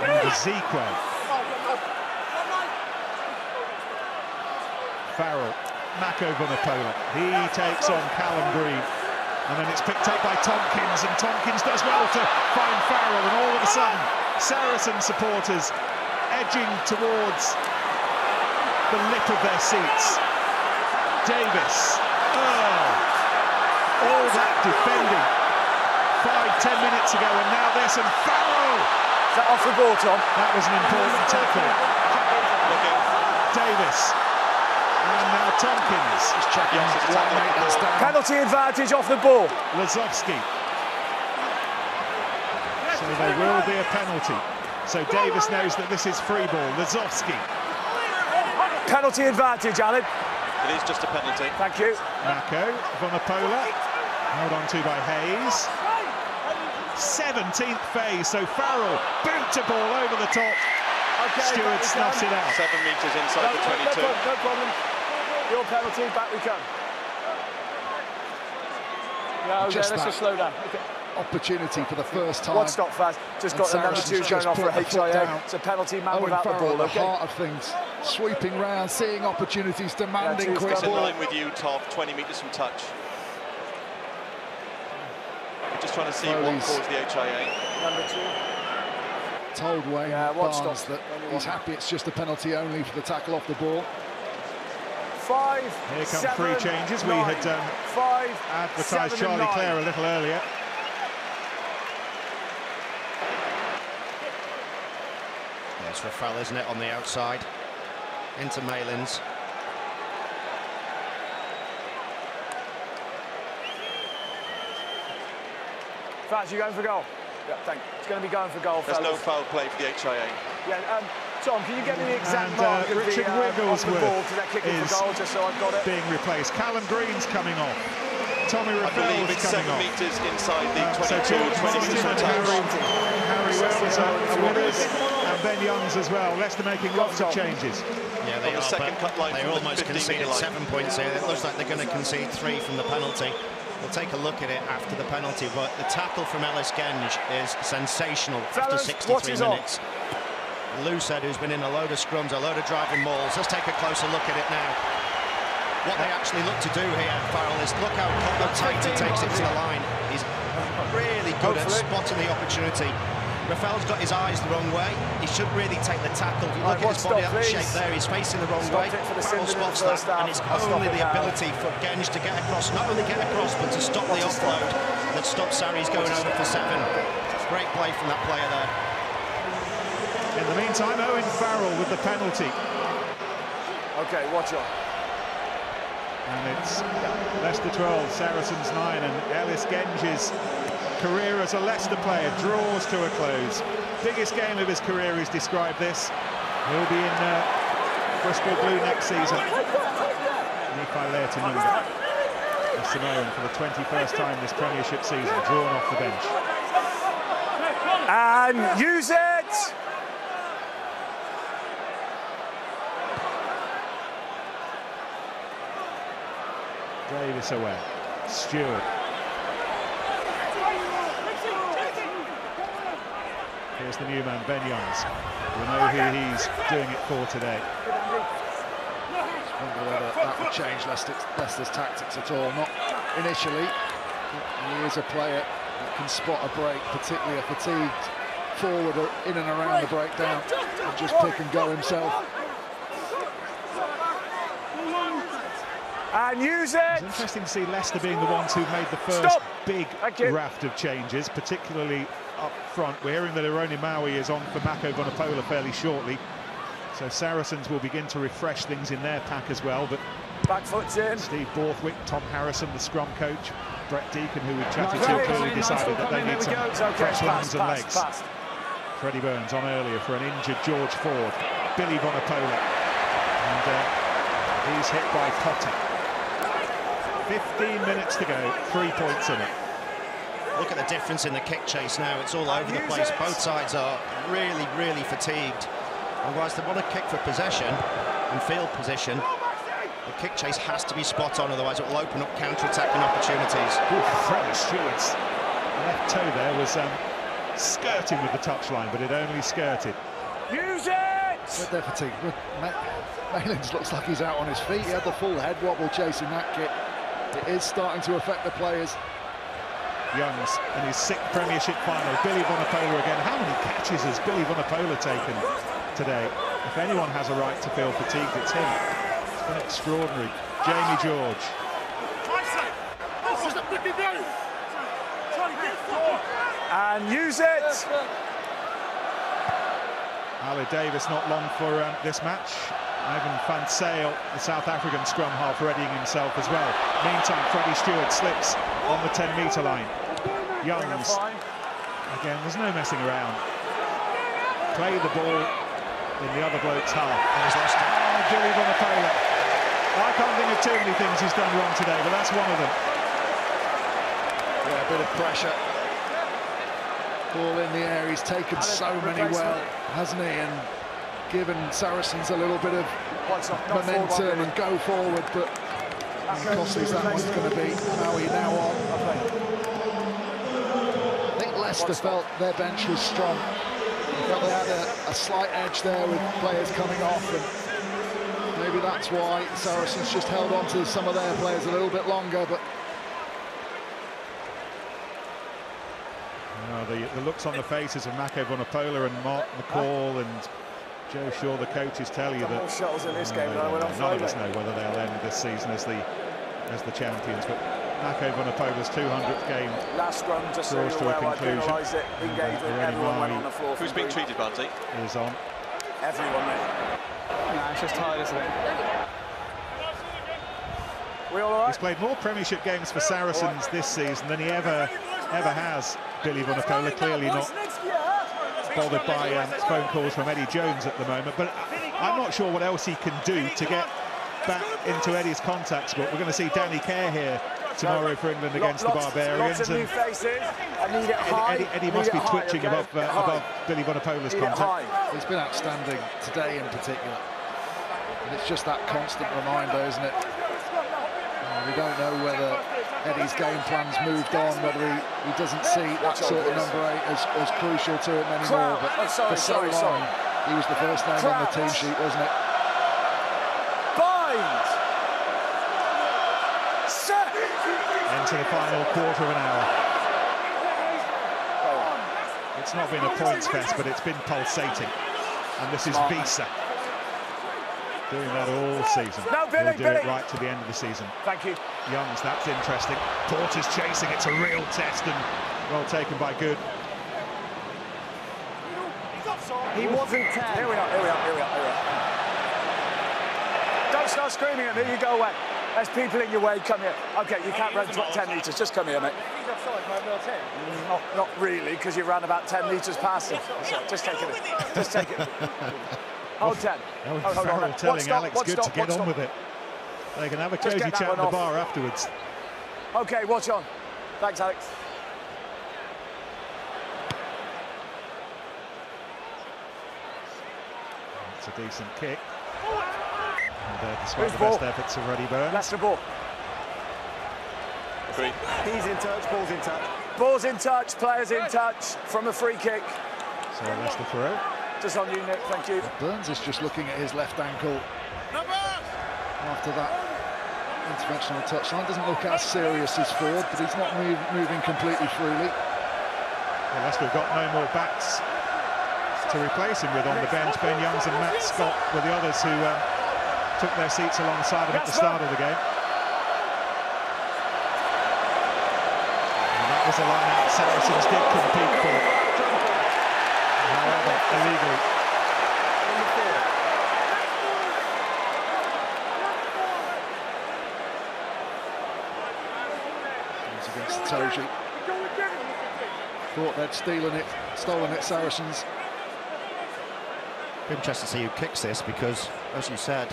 And Isiekwe. Farrell, Mako. He takes on Callum Green. And then it's picked up by Tompkins, and Tompkins does well to find Farrell, and all of a sudden, Saracen supporters edging towards the lip of their seats. Davies. All that defending five, ten minutes ago, and now this, and Farrell. Is that off the ball, Tom? That was an important tackle. Davies. And now Tompkins. Just checking Yes, what tackle. mate down. Penalty advantage off the ball. Lozowski. So there will be a penalty. So Davies knows that this is free ball. Lozowski. Penalty advantage, Alan. It is just a penalty. Thank you. Mako, Vunipola, held on to by Heyes. 17th phase, so Farrell boots a ball over the top. Okay, Steward snuffs it out. Seven metres inside No, the no, no 22. problem, no problem. Your penalty, back we come. Yeah, okay, Just let's that. just slow down. Okay. Opportunity for the first time. One stop fast. Just And got the number Saracens two going off for put the HIA. It's a penalty man Owen without the ball, at the okay? heart of things, sweeping round, seeing opportunities, demanding Yeah, quick It's in line with you, Tov, 20 metres from touch. Just trying to see what caused the HIA. Number two. Told Wayne Yeah, Barnes stop. that Only he's one. happy it's just a penalty only for the tackle off the ball. Five. Here come seven, three changes. We had, um, Five. Advertised seven, Charlie nine. Clare a little earlier. Yes, Reffell, isn't it, on the outside. Into Malins. Fats, you going for goal? Yeah, thank you. It's going to be going for goal, There's no foul play for the HIA. Yeah, um, Tom, can you get me the exact And, uh, mark of Richard the, uh, of the ball to that kicking is for goal, just so I've got it? being replaced. Callum Green's coming off. Tommy I believe it's coming seven off. metres inside the Um, so 22, George 26 Martin on and. Harry, Harry Wells are are with us, and Ben Youngs as well. Leicester making lots of changes. Yeah, they On the are, second cut line They from the almost 15 conceded line. seven points here. It looks like they're going to concede three from the penalty. We'll take a look at it after the penalty, but the tackle from Ellis Genge is sensational after 63 minutes. on. minutes. Lucid, who's been in a load of scrums, a load of driving mauls. Let's take a closer look at it now. What they actually look to do here, Farrell, is look how, tight he takes it to the line. He's really good at spotting the opportunity. Reffell's got his eyes the wrong way. He should really take the tackle. If you look at his body stop, out of shape there, he's facing the wrong Stopped way. it for the Farrell Sinden in the spots that, half. and it's I'll only it the now. ability for Genge to get across, not only get across, but to stop the offload that stops Sarries going over for seven. Great play from that player there. In the meantime, Owen Farrell with the penalty. Okay, watch on. And it's Leicester 12, Saracens 9, and Ellis Genge's career as a Leicester player draws to a close. Biggest game of his career, he's described this. He'll be in uh, Bristol Blue next season. Nephi Leatigaga. Samoan for the 21st time this Premiership season, drawn off the bench. And use it! Davis away. Steward. Here's the new man, Ben Youngs. We know who he's doing it for today. wonder whether that would change Leicester, Leicester's tactics at all. Not initially. He is a player that can spot a break, particularly a fatigued forward in and around the breakdown, and just pick and go himself. And use It's it! interesting to see Leicester being the ones who made the first Stop. big raft of changes, particularly up front. We're hearing that Eroni Mawi is on for Mako Vunipola fairly shortly. So Saracens will begin to refresh things in their pack as well. But Back foot's in. Steve Borthwick, Tom Harrison, the scrum coach, Brett Deacon, who we chatted Nice. to, clearly decided that they need some okay. fresh Pass, lungs and pass, legs. pass. Freddie Burns on earlier for an injured George Ford. Billy Vunipola. And uh, he's hit by Potter. 15 minutes to go, three points in it. Look at the difference in the kick chase now. It's all over the place. Both sides are really, really fatigued. And whilst they want to kick for possession and field position, the kick chase has to be spot on, otherwise it will open up counter-attacking opportunities. Ooh, Freddie Steward's left toe there was um, skirting with the touchline, but it only skirted. Use it! But they're fatigued. But Ma- Malins looks like he's out on his feet. He had the full head wobble chasing that kick. It is starting to affect the players. Youngs in his sixth Premiership final. Billy Vunipola again. How many catches has Billy Vunipola taken today? If anyone has a right to feel fatigued, it's him. It's been extraordinary. Jamie George. And use it! Aled Davies not long for um, this match. Ivan van Zyl, the South African scrum half, readying himself as well. Meantime, Freddie Steward slips on the 10-metre line. Youngs, again, there's no messing around. Play the ball in the other bloke's half. There's Leicester. Oh, ah, Billy Vunipola. I can't think of too many things he's done wrong today, but that's one of them. Yeah, a bit of pressure. Ball in the air. He's taken so many well, hasn't he? And given Saracens a little bit of Once off, not forward, momentum and go forward, but how costly that one's going to be? Mawi now on. I think Leicester felt their bench was strong. They felt they had a, a slight edge there with players coming off, and maybe that's why Saracens just held on to some of their players a little bit longer. But the, the looks on the faces of Mako Vunipola and Mark McCall and Joe Shaw, the coaches, tell you that shuttles in this uh, game they than I don't went know. on none of us know whether they'll end this season as the as the champions. But Mako Vunipola's 200th game Last scrum, just so Draws you're to a aware, conclusion. penalised it, engaged it, Already everyone went Mawi. on the floor. Who's being treated, Barnsley? is on. Everyone, mate. Nah, it's just tired, isn't it? We all He's played more Premiership games for Saracens this season than he ever ever has. Billy Vunipola clearly not bothered by um, phone calls from Eddie Jones at the moment, but I'm not sure what else he can do to get back into Eddie's contacts. But we're going to see Danny Care here tomorrow for England against lots, the Barbarians. Lots of new faces. I need it high. Eddie, Eddie Need must it be high, twitching okay? above, uh, above Billy Vunipola's Need it contact. high. He's been outstanding today in particular. And it's just that constant reminder, isn't it? Uh, we don't know whether Eddie's game plan's moved on, whether he, he doesn't see that sort of number eight as, as crucial to him anymore. But Oh, sorry, for so sorry, long, sorry. he was the first name on the team sheet, wasn't it? Bind. Set. into the final quarter of an hour. It's not been a points fest, but it's been pulsating. And this is Smart. Visa. Doing that all season. No, Billy, He'll do Billy. it right to the end of the season. Thank you. Youngs, that's interesting. Porter's chasing, it's a real test and well taken by Goode. He wasn't 10. Here we are, here we are, here we are, here we are. Don't start screaming at me, you go away. There's people in your way, come here. Okay, you can't run tw- 10 metres, just come here, mate. Not, not really, because you ran about 10 metres past him. So just take it, just take it. Hold 10. That was Hold- hold on, Farrell telling stop, Alex Goode stop, to get on stop. with it. They can have a Just cosy chat one in the off. bar afterwards. Okay, watch on. Thanks, Alex. It's a decent kick. And uh, despite Who's the best ball? efforts of Ruddy Burns, Leicester ball. Agree. He's in touch, ball's in touch. Ball's in touch, players in touch from a free kick. so Leicester through. Just on you, Nick, thank you. Burns is just looking at his left ankle after that intervention on the touchline. Doesn't look as serious as Ford, but he's not move, moving completely freely. Well, Leicester have got no more backs to replace him with on the bench. Ben Youngs and Matt Scott were the others who um, took their seats alongside him at the start of the game. And that was a line out Saracens did compete for. However, illegally. It's against Toji. Thought they'd stolen it, stolen it, Saracens. Interested to see who kicks this because, as you said,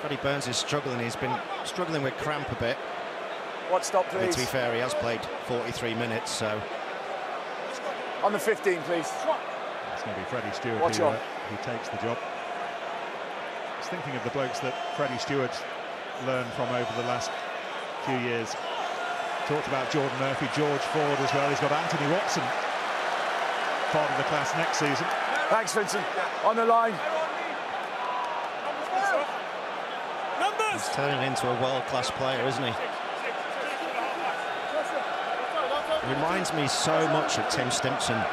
Freddie Burns is struggling. He's been struggling with cramp a bit. What stop, I mean, to be fair, he has played 43 minutes, so On the 15, please. It's going to be Freddie Steward Watch who, uh, who takes the job. I was thinking of the blokes that Freddie Steward learned from over the last few years. Talked about Geordan Murphy, George Ford as well. He's got Anthony Watson, part of the class next season. Thanks, Vincent. On the line. he's turning into a world-class player, isn't he? Reminds me so much of Tim Stimpson.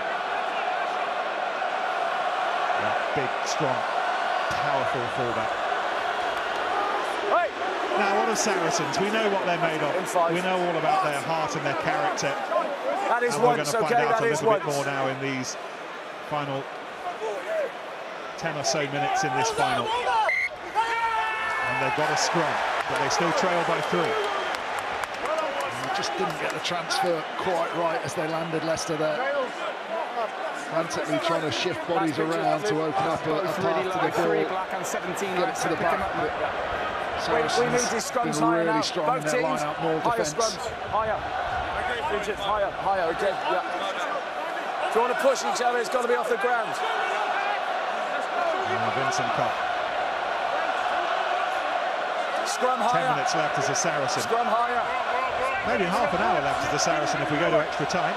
Big, strong, powerful fullback. Hey! Now, what of Saracens? We know what they're made of. We know all about their heart and their character. That is And we're going to find okay? out a little once. bit more now in these final 10 or so minutes in this final. And they've got a scrum, but they still trail by three. They just didn't get the transfer quite right as they landed Leicester there. Frantically trying to shift bodies around to open up a, a Both path to the three ball. black and 17 Get it white, to so the back. up, mate. We, we need Saracens these scrums been higher really now. strong Both in their teams, line-out, more higher defence. scrums, higher. Higher, higher, okay, yeah. If you want to push each other, it's got to be off the ground. And Vincent Koch. Scrum 10 minutes left as a Saracen. scrum higher. Maybe half an hour left as the Saracen if we go to extra time.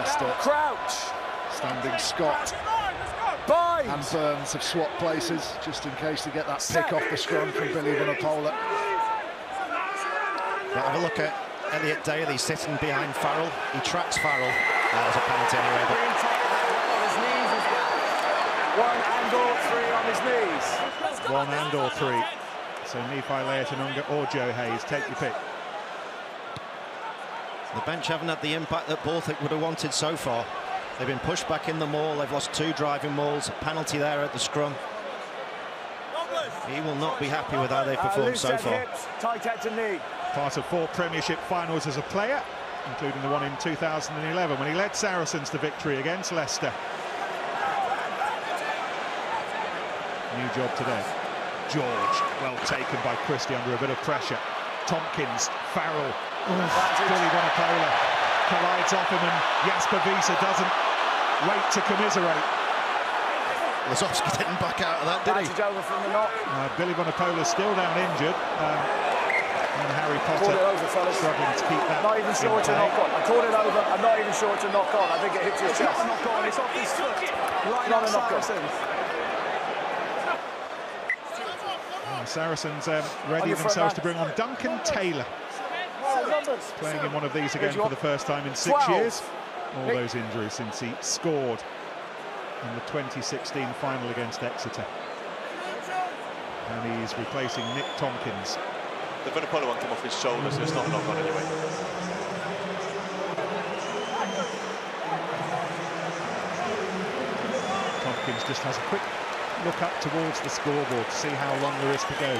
It's Leicester Crouch, standing Scott bind. and Burns have swapped places just in case they get that pick off the scrum from Billy Vunipola. But have a look at Elliot Daly sitting behind Farrell. He tracks Farrell. That was a penalty anyway, but Green top, on his knees as well. One and all three on his knees. One and or three. So Nephi Leatigaga or Joe Heyes, take your pick. The bench haven't had the impact that Borthwick would have wanted so far. They've been pushed back in the maul. They've lost two driving mauls. A penalty there at the scrum. He will not be happy with how they've Uh, performed loose so far. hips, tight head to knee. Part of four Premiership finals as a player. including the one in 2011 when he led Saracens to victory against Leicester. New job today. George, well taken by Christie under a bit of pressure. Tompkins, Farrell, Billy Vunipola collides off him and Jasper Wiese doesn't wait to commiserate. Lozowski didn't back out of that, did he? Advantage over from the knock. Uh, Billy Vunipola still down injured. Um, and Harry Potter it over, fellas. struggling to keep that Not even sure it's a knock on. I called it over. I'm not even sure it's a knock on. I think it hits his chest. Not a knock on, it's off his foot. Right Not on a knock on. Saracens. Um, ready themselves to bring on Duncan Taylor, playing in one of these again for the first time in six 12. years. All Nick. those injuries since he scored in the 2016 final against Exeter. And he's replacing Nick Tompkins. The Vunipola one came off his shoulders, so it's not a knock on anyway. Tompkins just has a quick look up towards the scoreboard to see how long there is to go.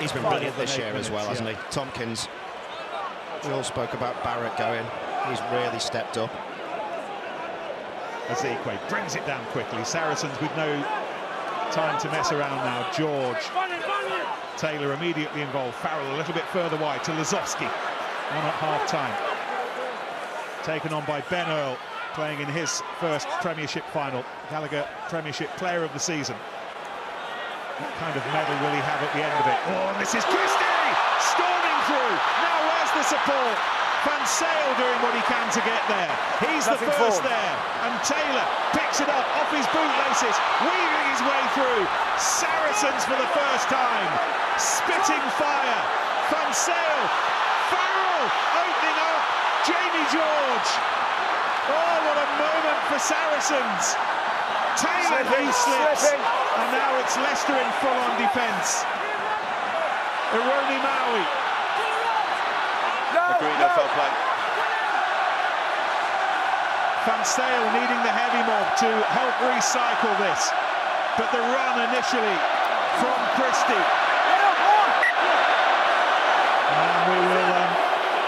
He's been brilliant this year as well, hasn't he? Tompkins. We all spoke about Barritt going. He's really stepped up. Isiekwe brings it down quickly. Saracens with no time to mess around now. George. Taylor immediately involved. Farrell a little bit further wide to Lozowski. On at half-time. Taken on by Ben Earl, playing in his first Premiership final. Gallagher Premiership Player of the Season. What kind of medal will he have at the end of it? Oh, this is Christie! Storming through! Now where's the support? Van Zyl doing what he can to get there. He's Nothing the first forward. there. And Taylor picks it up off his bootlaces, weaving his way through. Saracens for the first time. Spitting fire. Van Zyl. Farrell opening up. Jamie George. Oh, what a moment for Saracens. Taylor Slipping, slips. slipping. And now it's Leicester in full-on defence. Eroni Mawi. No, Agreed, no. no foul play. Van Zyl needing the heavy mob to help recycle this. But the run initially from Christie. And we will um,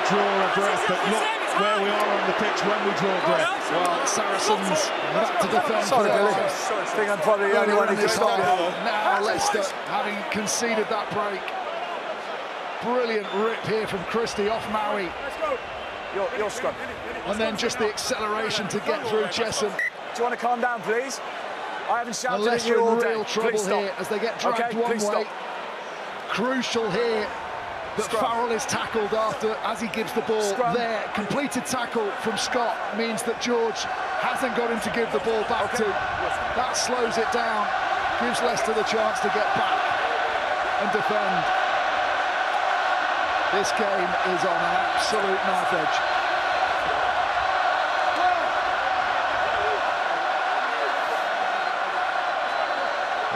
draw a breath, but look where we are on the pitch when we draw breath. Well, Saracens back to defend for Sorry, their Billy. lives. I think I'm probably the only one who in can this stop half, it. Now Leicester having conceded that break. Brilliant rip here from Christie off Mawi. You're, you're scrum. And then just the acceleration to get through Chessum. Do you want to calm down, please? I haven't And shouted at Leicester you all in day. real trouble please stop. here as they get dragged Okay, one way. stop. Crucial here that Scrum. Farrell is tackled after as he gives the ball Scrum. there. Completed tackle from Scott means that George hasn't got him to give the ball back Okay. to. That slows it down, gives Leicester the chance to get back and defend. This game is on an absolute knife edge.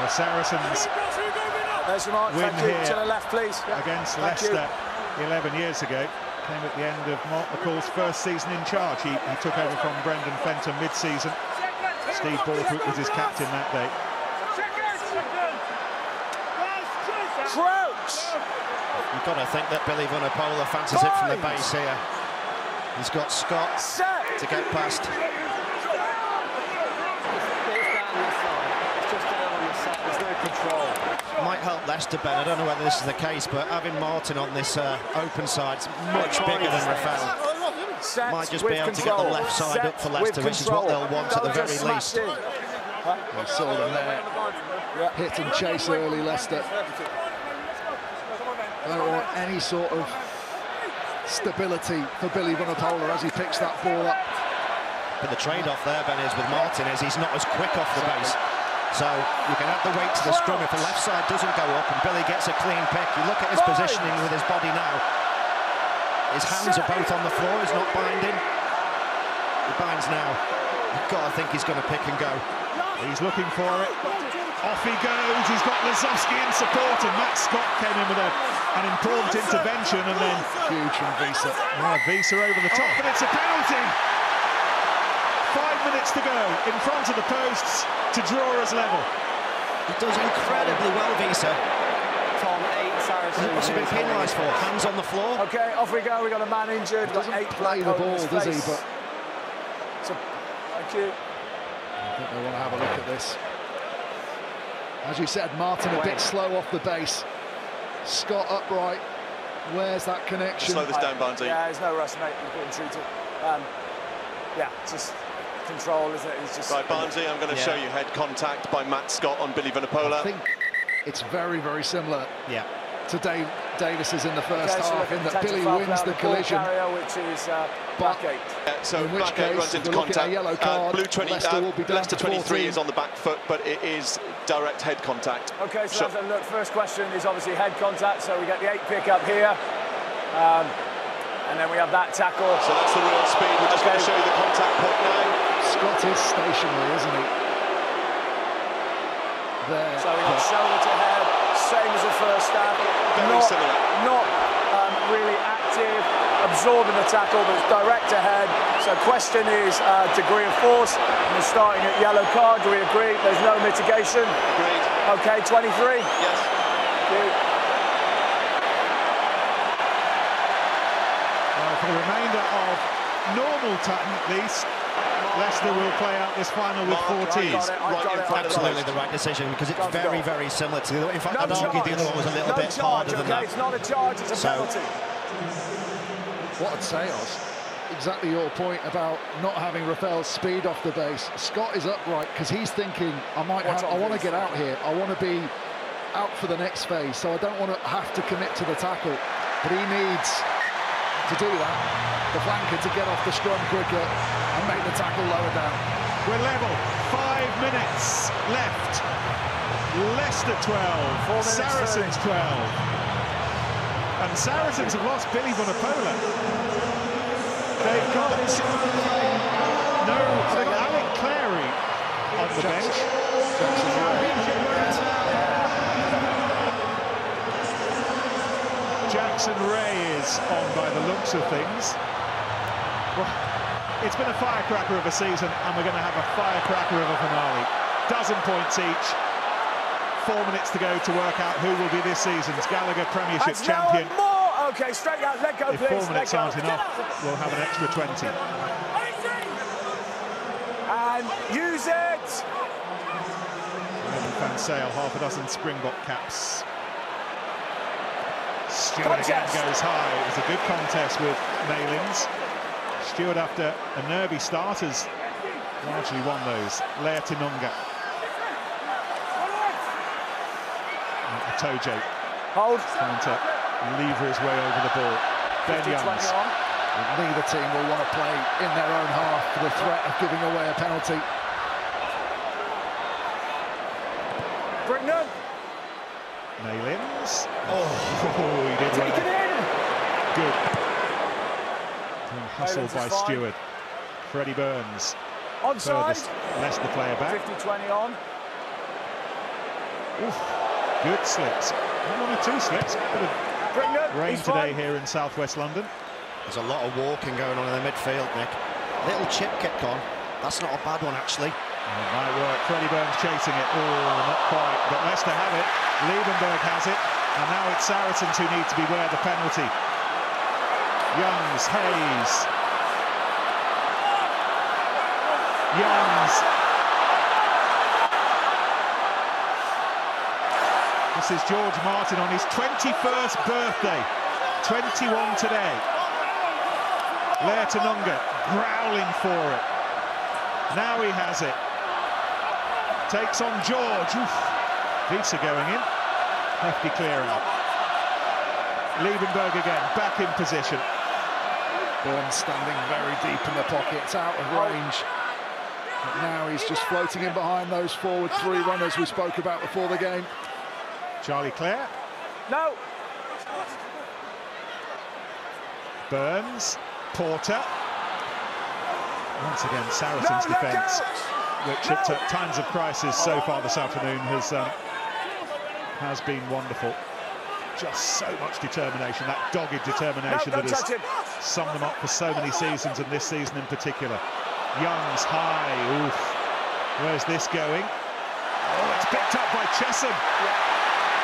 The Saracens There's your. Win Thank you. here To the left, please. Yeah. against Thank you. Leicester 11 years ago. Came at the end of Mark McCall's first season in charge. He, he took over from Brendan Venter mid-season. Steve Borthwick was his captain that day. Crouch! You've got to think that Billy Vunipola fancies it from the base here. He's got Scott Set! to get past. It's down this side. It's just down on the side. There's no control. Might help Leicester, Ben. I don't know whether this is the case, but having Martin on this uh, open side's much bigger than Reffell. Set Might just be with able to get the left side Set up for Leicester, which is what they'll want at the very least. in. We saw them there. Hit and chase early, Leicester. Don't want any sort of stability for Billy Vunipola as he picks that ball up. But the trade-off there, Ben, is with Martinez, he's not as quick off the base. So you can add the weight to the scrum if the left side doesn't go up and Billy gets a clean pick. You look at his positioning with his body now. His hands are both on the floor, he's not binding. He binds now. You've got to think he's going to pick and go. He's looking for it. Off he goes. He's got Lazowski in support, and Matt Scott came in with a, an important intervention, and then Huge from Wiese. yeah, Wiese over the top, but it's a penalty. Five minutes to go in front of the posts to draw us level. He does incredibly well, Wiese. Tom, eight Saracens. What's he been penalised for? Hands on the floor? Okay, off we go. We've got a man injured. We've got Doesn't eight play black the ball, does he? But So, thank you. I think they want to have a look at this. As you said, Martin a bit slow off the base. Scott upright. Where's that connection? Slow this down, Barnsley. Yeah, there's no rush, mate. He's being treated. Um, yeah, just control, isn't it? He's just. Right, Barnsley, I'm going to Yeah. show you head contact by Matt Scott on Billy I think it's very, very similar Yeah. to Dave Davies's in the first Okay, half, look in that Billy wins the collision. Carrier, which is uh, But- back eight. Yeah, so In which back eight runs into we're looking at contact. a yellow Uh, card. blue 20, Leicester uh, will be down Leicester 23 14. is on the back foot, but it is direct head contact. Okay, so Shot- that's a look. First question is obviously head contact. So we get the eight pick up here. Um, and then we have that tackle. So that's the real speed. We're just going to show you the contact point now. Scott is stationary, isn't he? There. So we got but shoulder to head, same as the first step. Very not, similar. Not um, really active, absorbing the tackle, but it's direct ahead. So question is uh, degree of force. And we're starting at yellow card. Do we agree? There's no mitigation. Agreed. Okay, 23. Yes. Good. Well, for the remainder of normal time at least, Leicester will play out this final with four I tees. Right got in it, front I of got the Absolutely the right decision because it's Go, go. very, very similar to the other. In fact, No I'd argue the other one was a little no bit charge, harder okay? than that. It's not a charge, it's a So- penalty. What I'd say, Oz, exactly your point about not having Reffell's speed off the base. Scott is upright because he's thinking, I might Watch have, I want to get out here. I want to be out for the next phase, so I don't want to have to commit to the tackle. But he needs to do that, the flanker to get off the scrum quicker and make the tackle lower down. We're level. Five minutes left. Leicester 12, Saracens 12. And Saracens have lost Billy Vunipola. They've got no, Alec Clarey on the bench. Jackson Wray is on by the looks of things. Well, it's been a firecracker of a season, and we're going to have a firecracker of a finale. Dozen points each. Four minutes to go to work out who will be this season's Gallagher Premiership champion. Okay, straight out. Let go, If please. four minutes aren't enough, we'll have an extra 20. And use it. Van Zyl, half a dozen Springbok caps. Steward again goes high. It was a good contest with Malins. Steward, after a nervy start, has largely won those. Lea Tinunga. Itoje Hold. to lever his way over the ball. Ben Youngs. Neither team will want to play in their own half for the threat of giving away a penalty. Brickner. Malins. Oh. oh, he did Take it well. in. Good. Being hustled Malins by fine. Steward. Freddie Burns. Onside. Furthest the player back. 50-20 on. Oof. Good slips. Not one or two slips. Bit of Brickner. rain he's today fine. here in southwest London. There's a lot of walking going on in the midfield, Nick. Little chip kick on. That's not a bad one, actually. And it might work. Freddie Burns chasing it. Oh, not quite. But Leicester have it. Liebenberg has it. And now it's Saracens who need to beware the penalty. Youngs, Heyes. Youngs. This is George Martin on his 21st birthday. 21 today. Tanunga growling for it. Now he has it. Takes on George. Oof. Wiese going in. Hefty clear out. Liebenberg again, back in position. Burns standing very deep in the pockets, out of range. But now he's just floating in behind those forward three runners we spoke about before the game. Charlie Clare, No. Burns, Porter. Once again, Saracens No, defence, which at uh, times of crisis so far this afternoon has um, has been wonderful. Just so much determination, that dogged determination don't that has him. summed them up for so many seasons and this season in particular. Young's high, oof. Where's this going? Oh, it's picked up by Chessum.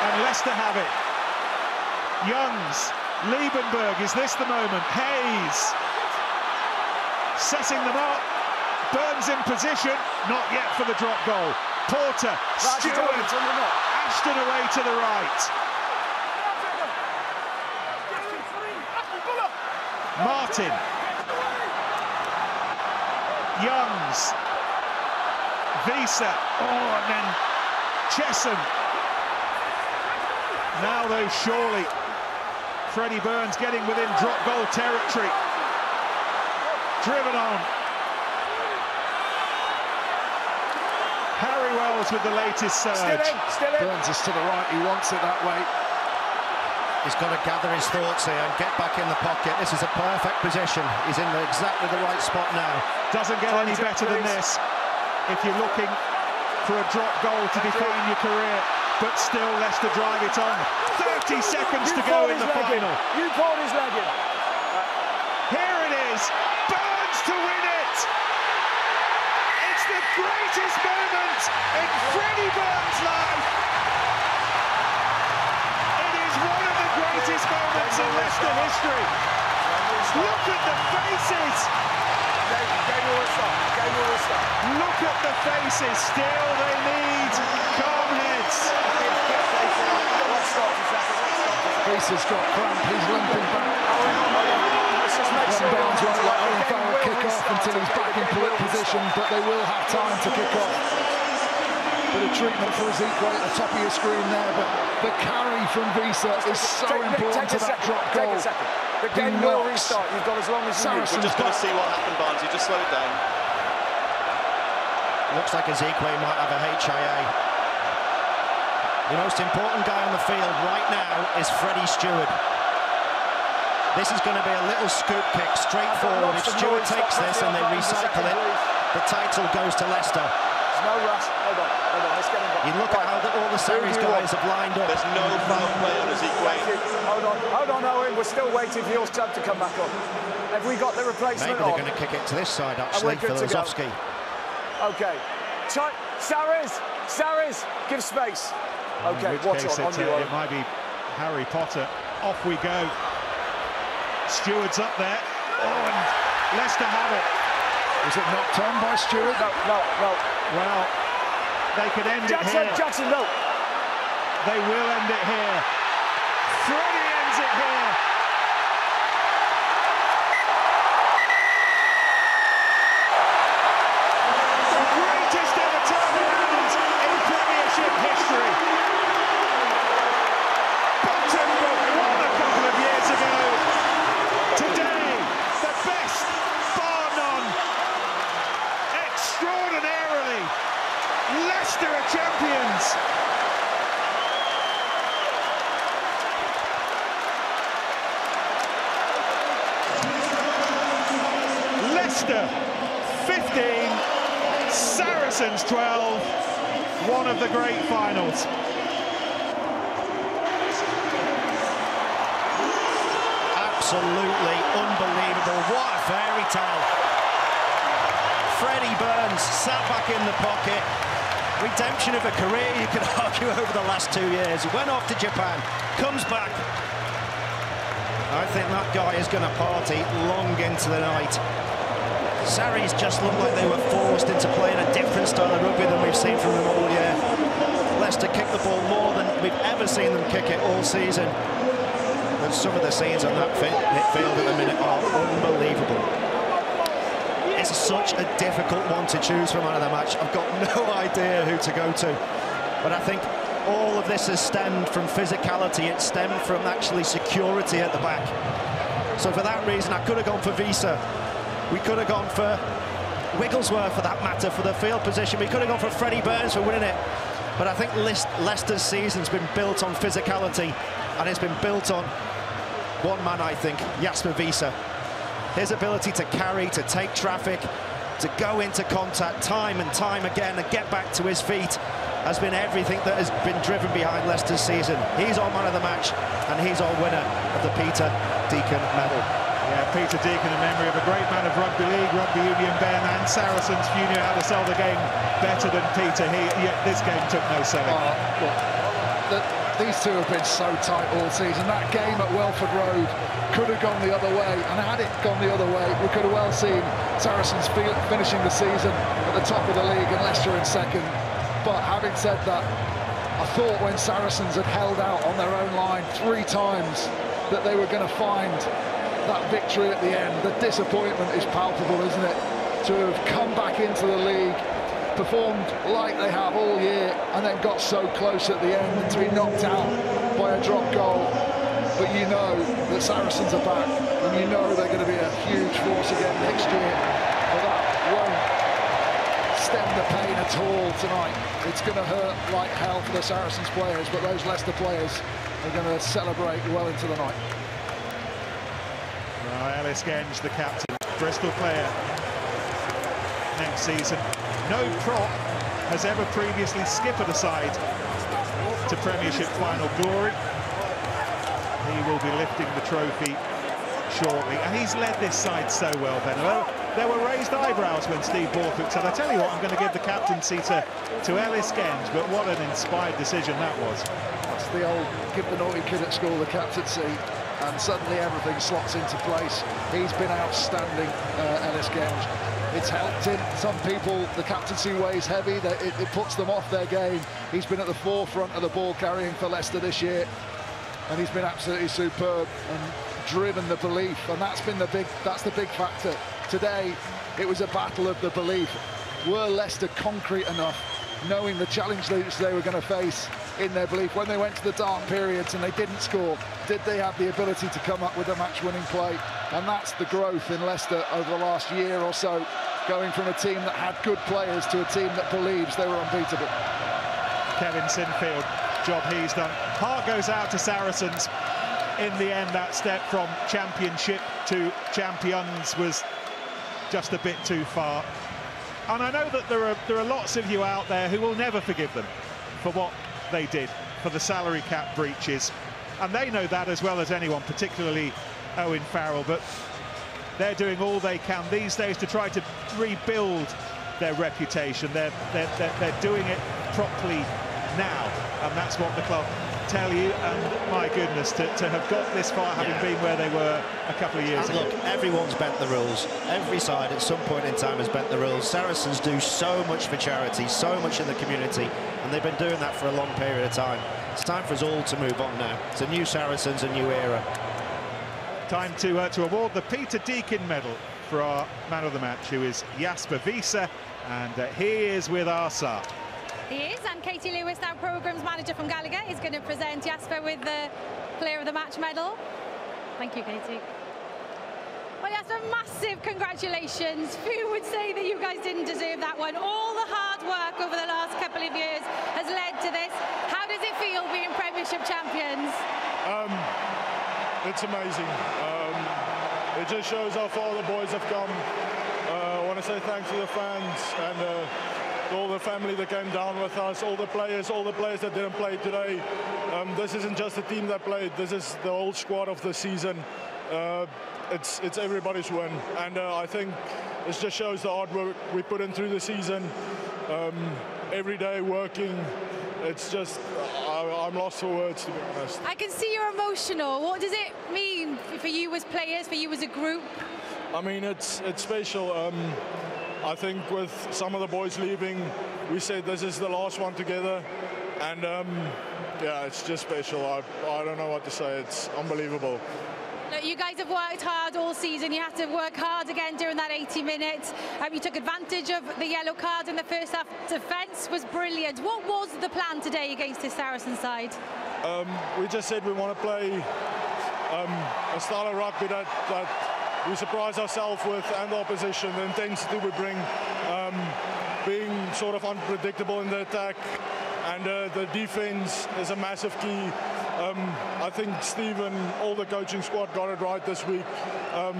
And Leicester have it. Youngs, Liebenberg, is this the moment? Heyes setting them up. Burns in position, not yet for the drop goal. Porter, Steward, Ashton away to the right. Martin. Youngs. Wiese. Oh, and then Chessum. Now, though, surely Freddie Burns getting within drop goal territory. Driven on. Harry Wells with the latest surge. Still in, still in. Burns is to the right, he wants it that way. He's got to gather his thoughts here and get back in the pocket. This is a perfect position. He's in the, exactly the right spot now. Doesn't get any better than this if you're looking for a drop goal to define your career. But still, Leicester drive it on. 30 seconds You to go in the final. You pulled his leg in. Here it is. Burns to win it. It's the greatest moment in Freddie Burns' life. It is one of the greatest moments in Leicester history. Look at the faces. Game, game will restart. Game will restart. Look at the faces. Still, they need calm heads. Let's stop for a second. Let's stop for a second. Reese's got cramp, he's limping back. Hold on, hold on. Let's just make Barnes we're won't let. Owen The Farrell kick off until he's back in game position, but they will have time to kick off. Bit of treatment for Isiekwe at the top of your screen there, but the carry from Wiese is so Take- important take to that second. drop goal. a second. The He game will knocks restart. You've got as long as you need. We're just going to see what happened, Barnes. You just slow it down. Looks like Isiekwe might have a HIA. The most important guy on the field right now is Freddie Steward. This is going to be a little scoop kick straight forward. If Steward takes this and they recycle it, the title goes to Leicester. There's no rush. Hold on. Hold on. Let's get him back. You look at how the, all the series guys want? have lined up. There's no foul play on Thank Isiekwe. Hold on. Hold on, Owen. We're still waiting for your sub to come back on. Have we got the replacement Maybe they're on? going to kick it to this side, we're actually, good to go. Okay. Try, Saris, Saris, give space. Okay, In which watch case on, on it, you, uh, it might be Harry Potter. Off we go. Steward's up there. Oh, and Leicester have it. Was it knocked on by Steward? No, no, no. Well, they could end Jackson, it here. Jackson, no. They will end it here. Freddie ends it here. The greatest ever turnaround in Premiership history. Bolton were won a couple of years ago. Today, the best, bar none. Extraordinarily, Leicester are champions. Leicester 15, Saracens 12. One of the great finals. Absolutely unbelievable. What a fairy tale. Freddie Burns sat back in the pocket. Redemption of a career, you could [laughs] argue, over the last two years. Went off to Japan, comes back. I think that guy is going to party long into the night. Sarries just looked like they were forced into playing a different style of rugby than we've seen from them all year. Leicester kicked the ball more than we've ever seen them kick it all season. Some of the scenes on that fi- field at the minute are unbelievable. It's such a difficult one to choose for man of the match. I've got [laughs] no idea who to go to. But I think all of this has stemmed from physicality. It stemmed from actually security at the back. So for that reason, I could have gone for Wiese. We could have gone for Wigglesworth, for that matter, for the field position. We could have gone for Freddie Burns for winning it. But I think Leicester's season's been built on physicality, and it's been built on one man, I think, Jasper Wiese. His ability to carry, to take traffic, to go into contact time and time again and get back to his feet has been everything that has been driven behind Leicester's season. He's our man of the match, and he's our winner of the Peter Deakin medal. Yeah, Peter Deakin, in memory of a great man of rugby league, rugby union, Ben and Saracens. Few knew how to sell the game better than Peter. He, yeah, this game took no selling. Oh, look, the, these two have been so tight all season. That game at Welford Road could have gone the other way, and had it gone the other way, we could have well seen Saracens finishing the season at the top of the league and Leicester in second. But having said that, I thought when Saracens had held out on their own line three times that they were going to find that victory at the end. The disappointment is palpable, isn't it? To have come back into the league, performed like they have all year, and then got so close at the end to be knocked out by a drop goal. But you know that Saracens are back, and you know they're going to be a huge force again next year. But that won't stem the pain at all tonight. It's going to hurt like hell for the Saracens players, but those Leicester players are going to celebrate well into the night. Ellis Genge, the captain, Bristol player next season. No prop has ever previously skippered a side to Premiership final glory. He will be lifting the trophy shortly, and he's led this side so well, Ben. There were raised eyebrows when Steve Borthwick said, I tell you what, I'm going to give the captaincy to, to Ellis Genge, but what an inspired decision that was. That's the old give the naughty kid at school the captaincy and suddenly everything slots into place. He's been outstanding, uh, Ellis Genge. It's helped him. Some people, the captaincy weighs heavy, it, it puts them off their game. He's been at the forefront of the ball carrying for Leicester this year, and he's been absolutely superb and driven the belief, and that's been the big, that's the big factor. Today, it was a battle of the belief. Were Leicester concrete enough, knowing the challenge they, they were going to face in their belief when they went to the dark periods and they didn't score? Did they have the ability to come up with a match-winning play? And that's the growth in Leicester over the last year or so, going from a team that had good players to a team that believes they were unbeatable. Kevin Sinfield, job he's done. Heart goes out to Saracens. In the end, that step from championship to champions was just a bit too far. And I know that there are there are lots of you out there who will never forgive them for what they did, for the salary cap breaches. And they know that as well as anyone, particularly Owen Farrell. But they're doing all they can these days to try to rebuild their reputation. They're, they're, they're, they're doing it properly now. And that's what the club tell you, and my goodness, to, to have got this far, having yeah. been where they were a couple of years and ago. Look, everyone's bent the rules. Every side at some point in time has bent the rules. Saracens do so much for charity, so much in the community, and they've been doing that for a long period of time. It's time for us all to move on now. It's a new Saracens, a new era. Time to, uh, to award the Peter Deakin medal for our man of the match, who is Jasper Wiese, and uh, he is with Arsa. He is, and Katie Lewis, now programmes manager from Gallagher, is going to present Jasper with the Player of the Match medal. Thank you, Katie. Well, Jasper, massive congratulations. Who would say that you guys didn't deserve that one? All the hard work over the last couple of years has led to this. How does it feel being Premiership champions? Um, it's amazing. Um, it just shows how far the boys have come. Uh, I want to say thanks to the fans and uh, all the family that came down with us, all the players, all the players that didn't play today. Um, this isn't just the team that played. This is the whole squad of the season. Uh, it's it's everybody's win, and uh, I think it just shows the hard work we put in through the season. Um, every day working. It's just I, I'm lost for words to be honest. I can see you're emotional. What does it mean for you as players, for you as a group? I mean, it's it's special. Um, I think with some of the boys leaving, we said this is the last one together. And um, yeah, it's just special. I, I don't know what to say. It's unbelievable. Look, you guys have worked hard all season. You had to work hard again during that 80 minutes. Um, you took advantage of the yellow card in the first half. Defence was brilliant. What was the plan today against this Saracen side? Um, we just said we want to play um, a style of rugby that, that we surprise ourselves with and the opposition, the intensity we bring, um, being sort of unpredictable in the attack, and uh, the defense is a massive key. Um, I think Stephen, all the coaching squad got it right this week. Um,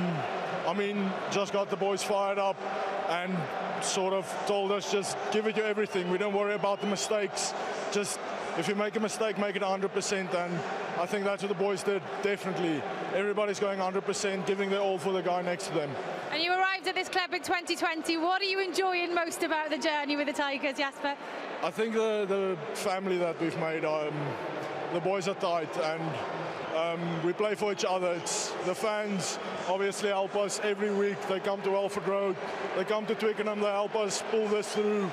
I mean, just got the boys fired up and sort of told us just give it your everything. We don't worry about the mistakes. Just if you make a mistake, make it 100%. And I think that's what the boys did, definitely. Everybody's going 100%, giving their all for the guy next to them. And you arrived at this club in 2020. What are you enjoying most about the journey with the Tigers, Jasper? I think the, the family that we've made, um, the boys are tight and um, we play for each other. It's the fans obviously help us every week. They come to Welford Road, they come to Twickenham, they help us pull this through.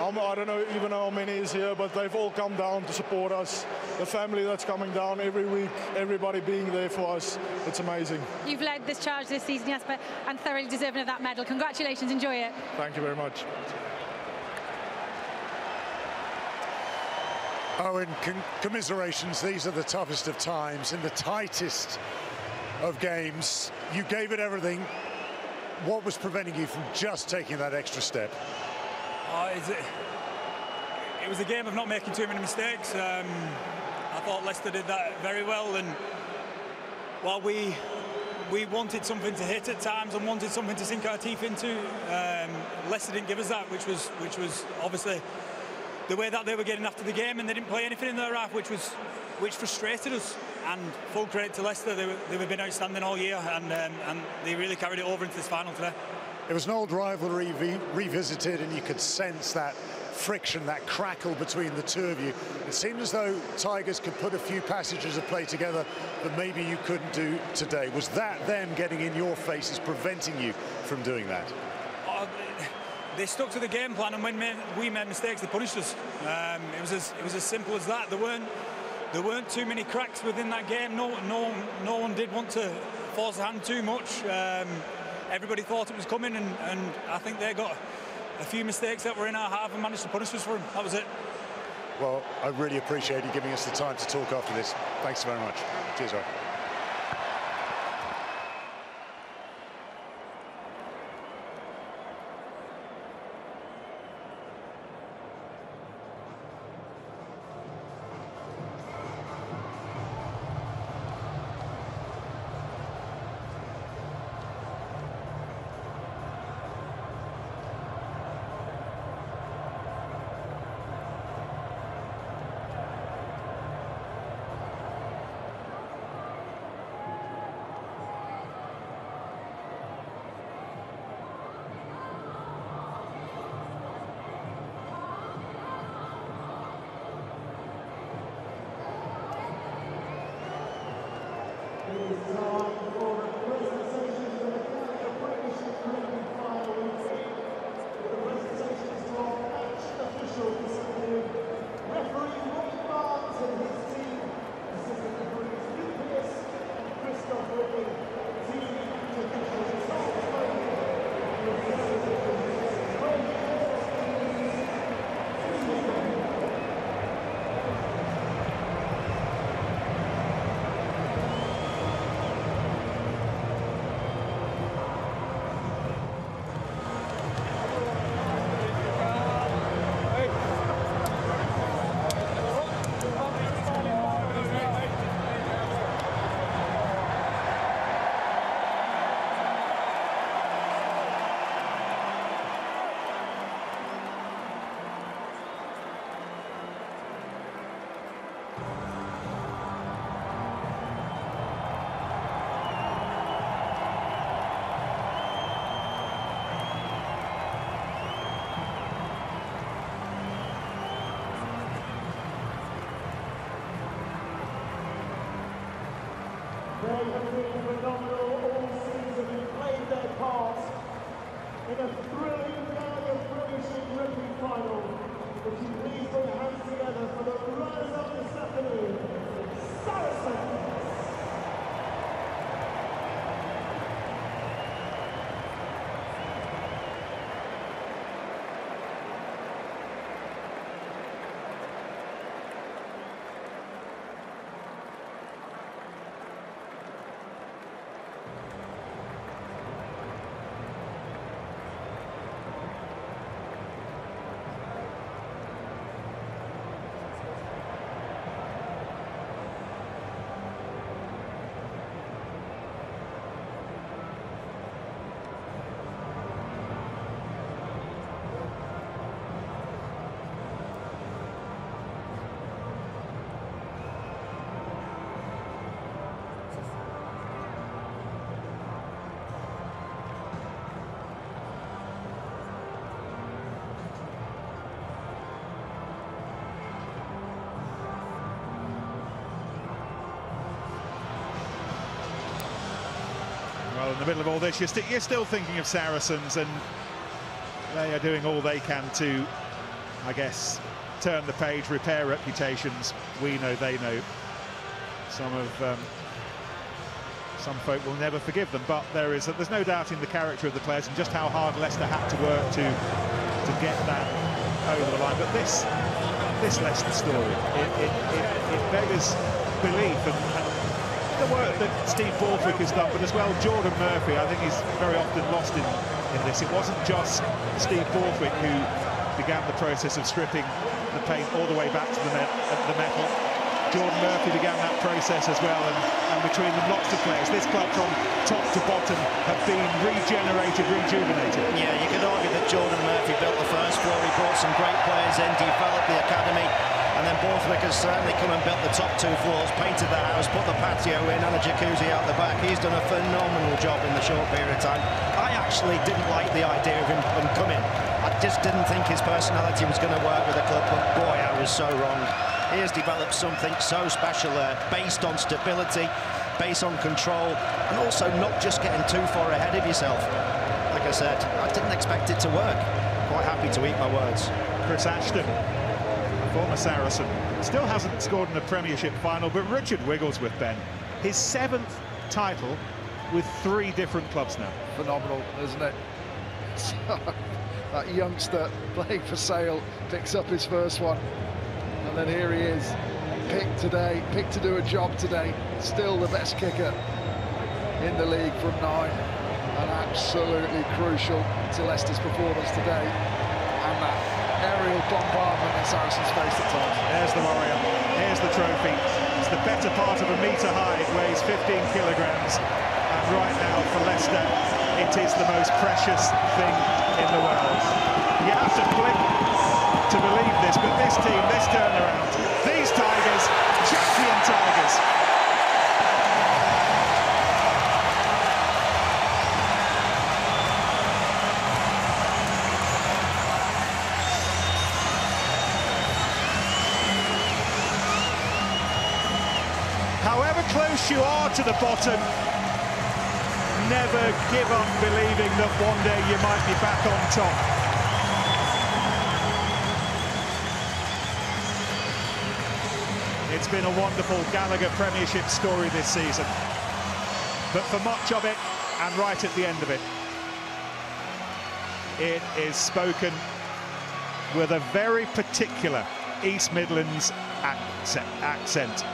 Um, I don't know even how many is here, but they've all come down to support us. The family that's coming down every week, everybody being there for us, it's amazing. You've led this charge this season, Jasper, and thoroughly deserving of that medal. Congratulations, enjoy it. Thank you very much. Owen, con commiserations. These are the toughest of times in the tightest of games. You gave it everything. What was preventing you from just taking that extra step? Oh, it, it was a game of not making too many mistakes. Um, I thought Leicester did that very well, and while we we wanted something to hit at times and wanted something to sink our teeth into, um, Leicester didn't give us that, which was which was obviously the way that they were getting after the game, and they didn't play anything in their half, which was which frustrated us. And full credit to Leicester, they, were, they've been outstanding all year, and um, and they really carried it over into this final today. It was an old rivalry re revisited, and you could sense that friction, that crackle between the two of you. It seemed as though Tigers could put a few passages of play together that maybe you couldn't do today. Was that them getting in your faces, preventing you from doing that? They stuck to the game plan, and when we made mistakes, they punished us. Um, it was as it was as simple as that. There weren't there weren't too many cracks within that game. No, no, no one did want to force the hand too much. Um, everybody thought it was coming, and, and I think they got a few mistakes that were in our half and managed to punish us for them. That was it. Well, I really appreciate you giving us the time to talk after this. Thanks very much. Cheers. Middle of all this, you're, st you're still thinking of Saracens, and they are doing all they can to, I guess, turn the page, repair reputations. We know, they know. Some of um, some folk will never forgive them, but there is there's no doubting the character of the players and just how hard Leicester had to work to to get that over the line. But this this Leicester story, it, it, it, it beggars belief and the work that Steve Borthwick has done, but as well Geordan Murphy. I think he's very often lost in, in this. It wasn't just Steve Borthwick who began the process of stripping the paint all the way back to the, the metal. Geordan Murphy began that process as well, and, and between them, lots of players. This club from top to bottom have been regenerated, rejuvenated. Yeah, you could argue that Geordan Murphy built the first floor. He brought some great players in, developed the academy, and then Borthwick has certainly come and built the top two floors, painted the house, put the patio in and a jacuzzi out the back. He's done a phenomenal job in the short period of time. I actually didn't like the idea of him, him coming. I just didn't think his personality was going to work with the club, but boy, I was so wrong. He has developed something so special there, based on stability, based on control, and also not just getting too far ahead of yourself. Like I said, I didn't expect it to work. Quite happy to eat my words. Chris Ashton, former Saracen, still hasn't scored in a Premiership final, but Richard Wigglesworth, Ben, his seventh title with three different clubs now. Phenomenal, isn't it? [laughs] that youngster playing for Sale picks up his first one. And then here he is, picked today, picked to do a job today. Still the best kicker in the league from nine. And absolutely crucial to Leicester's performance today. Bombardment that Saracens faced at times. There's the Warrior, here's the trophy. It's the better part of a metre high, it weighs 15 kilograms. And right now for Leicester, it is the most precious thing in the world. You have to blink to believe this, but this team, this turnaround, these Tigers, champion Tigers. To the bottom, never give up believing that one day you might be back on top. It's been a wonderful Gallagher Premiership story this season. But for much of it, and right at the end of it, it is spoken with a very particular East Midlands accent.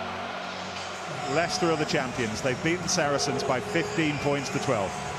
Leicester are the champions. They've beaten Saracens by 15 points to 12.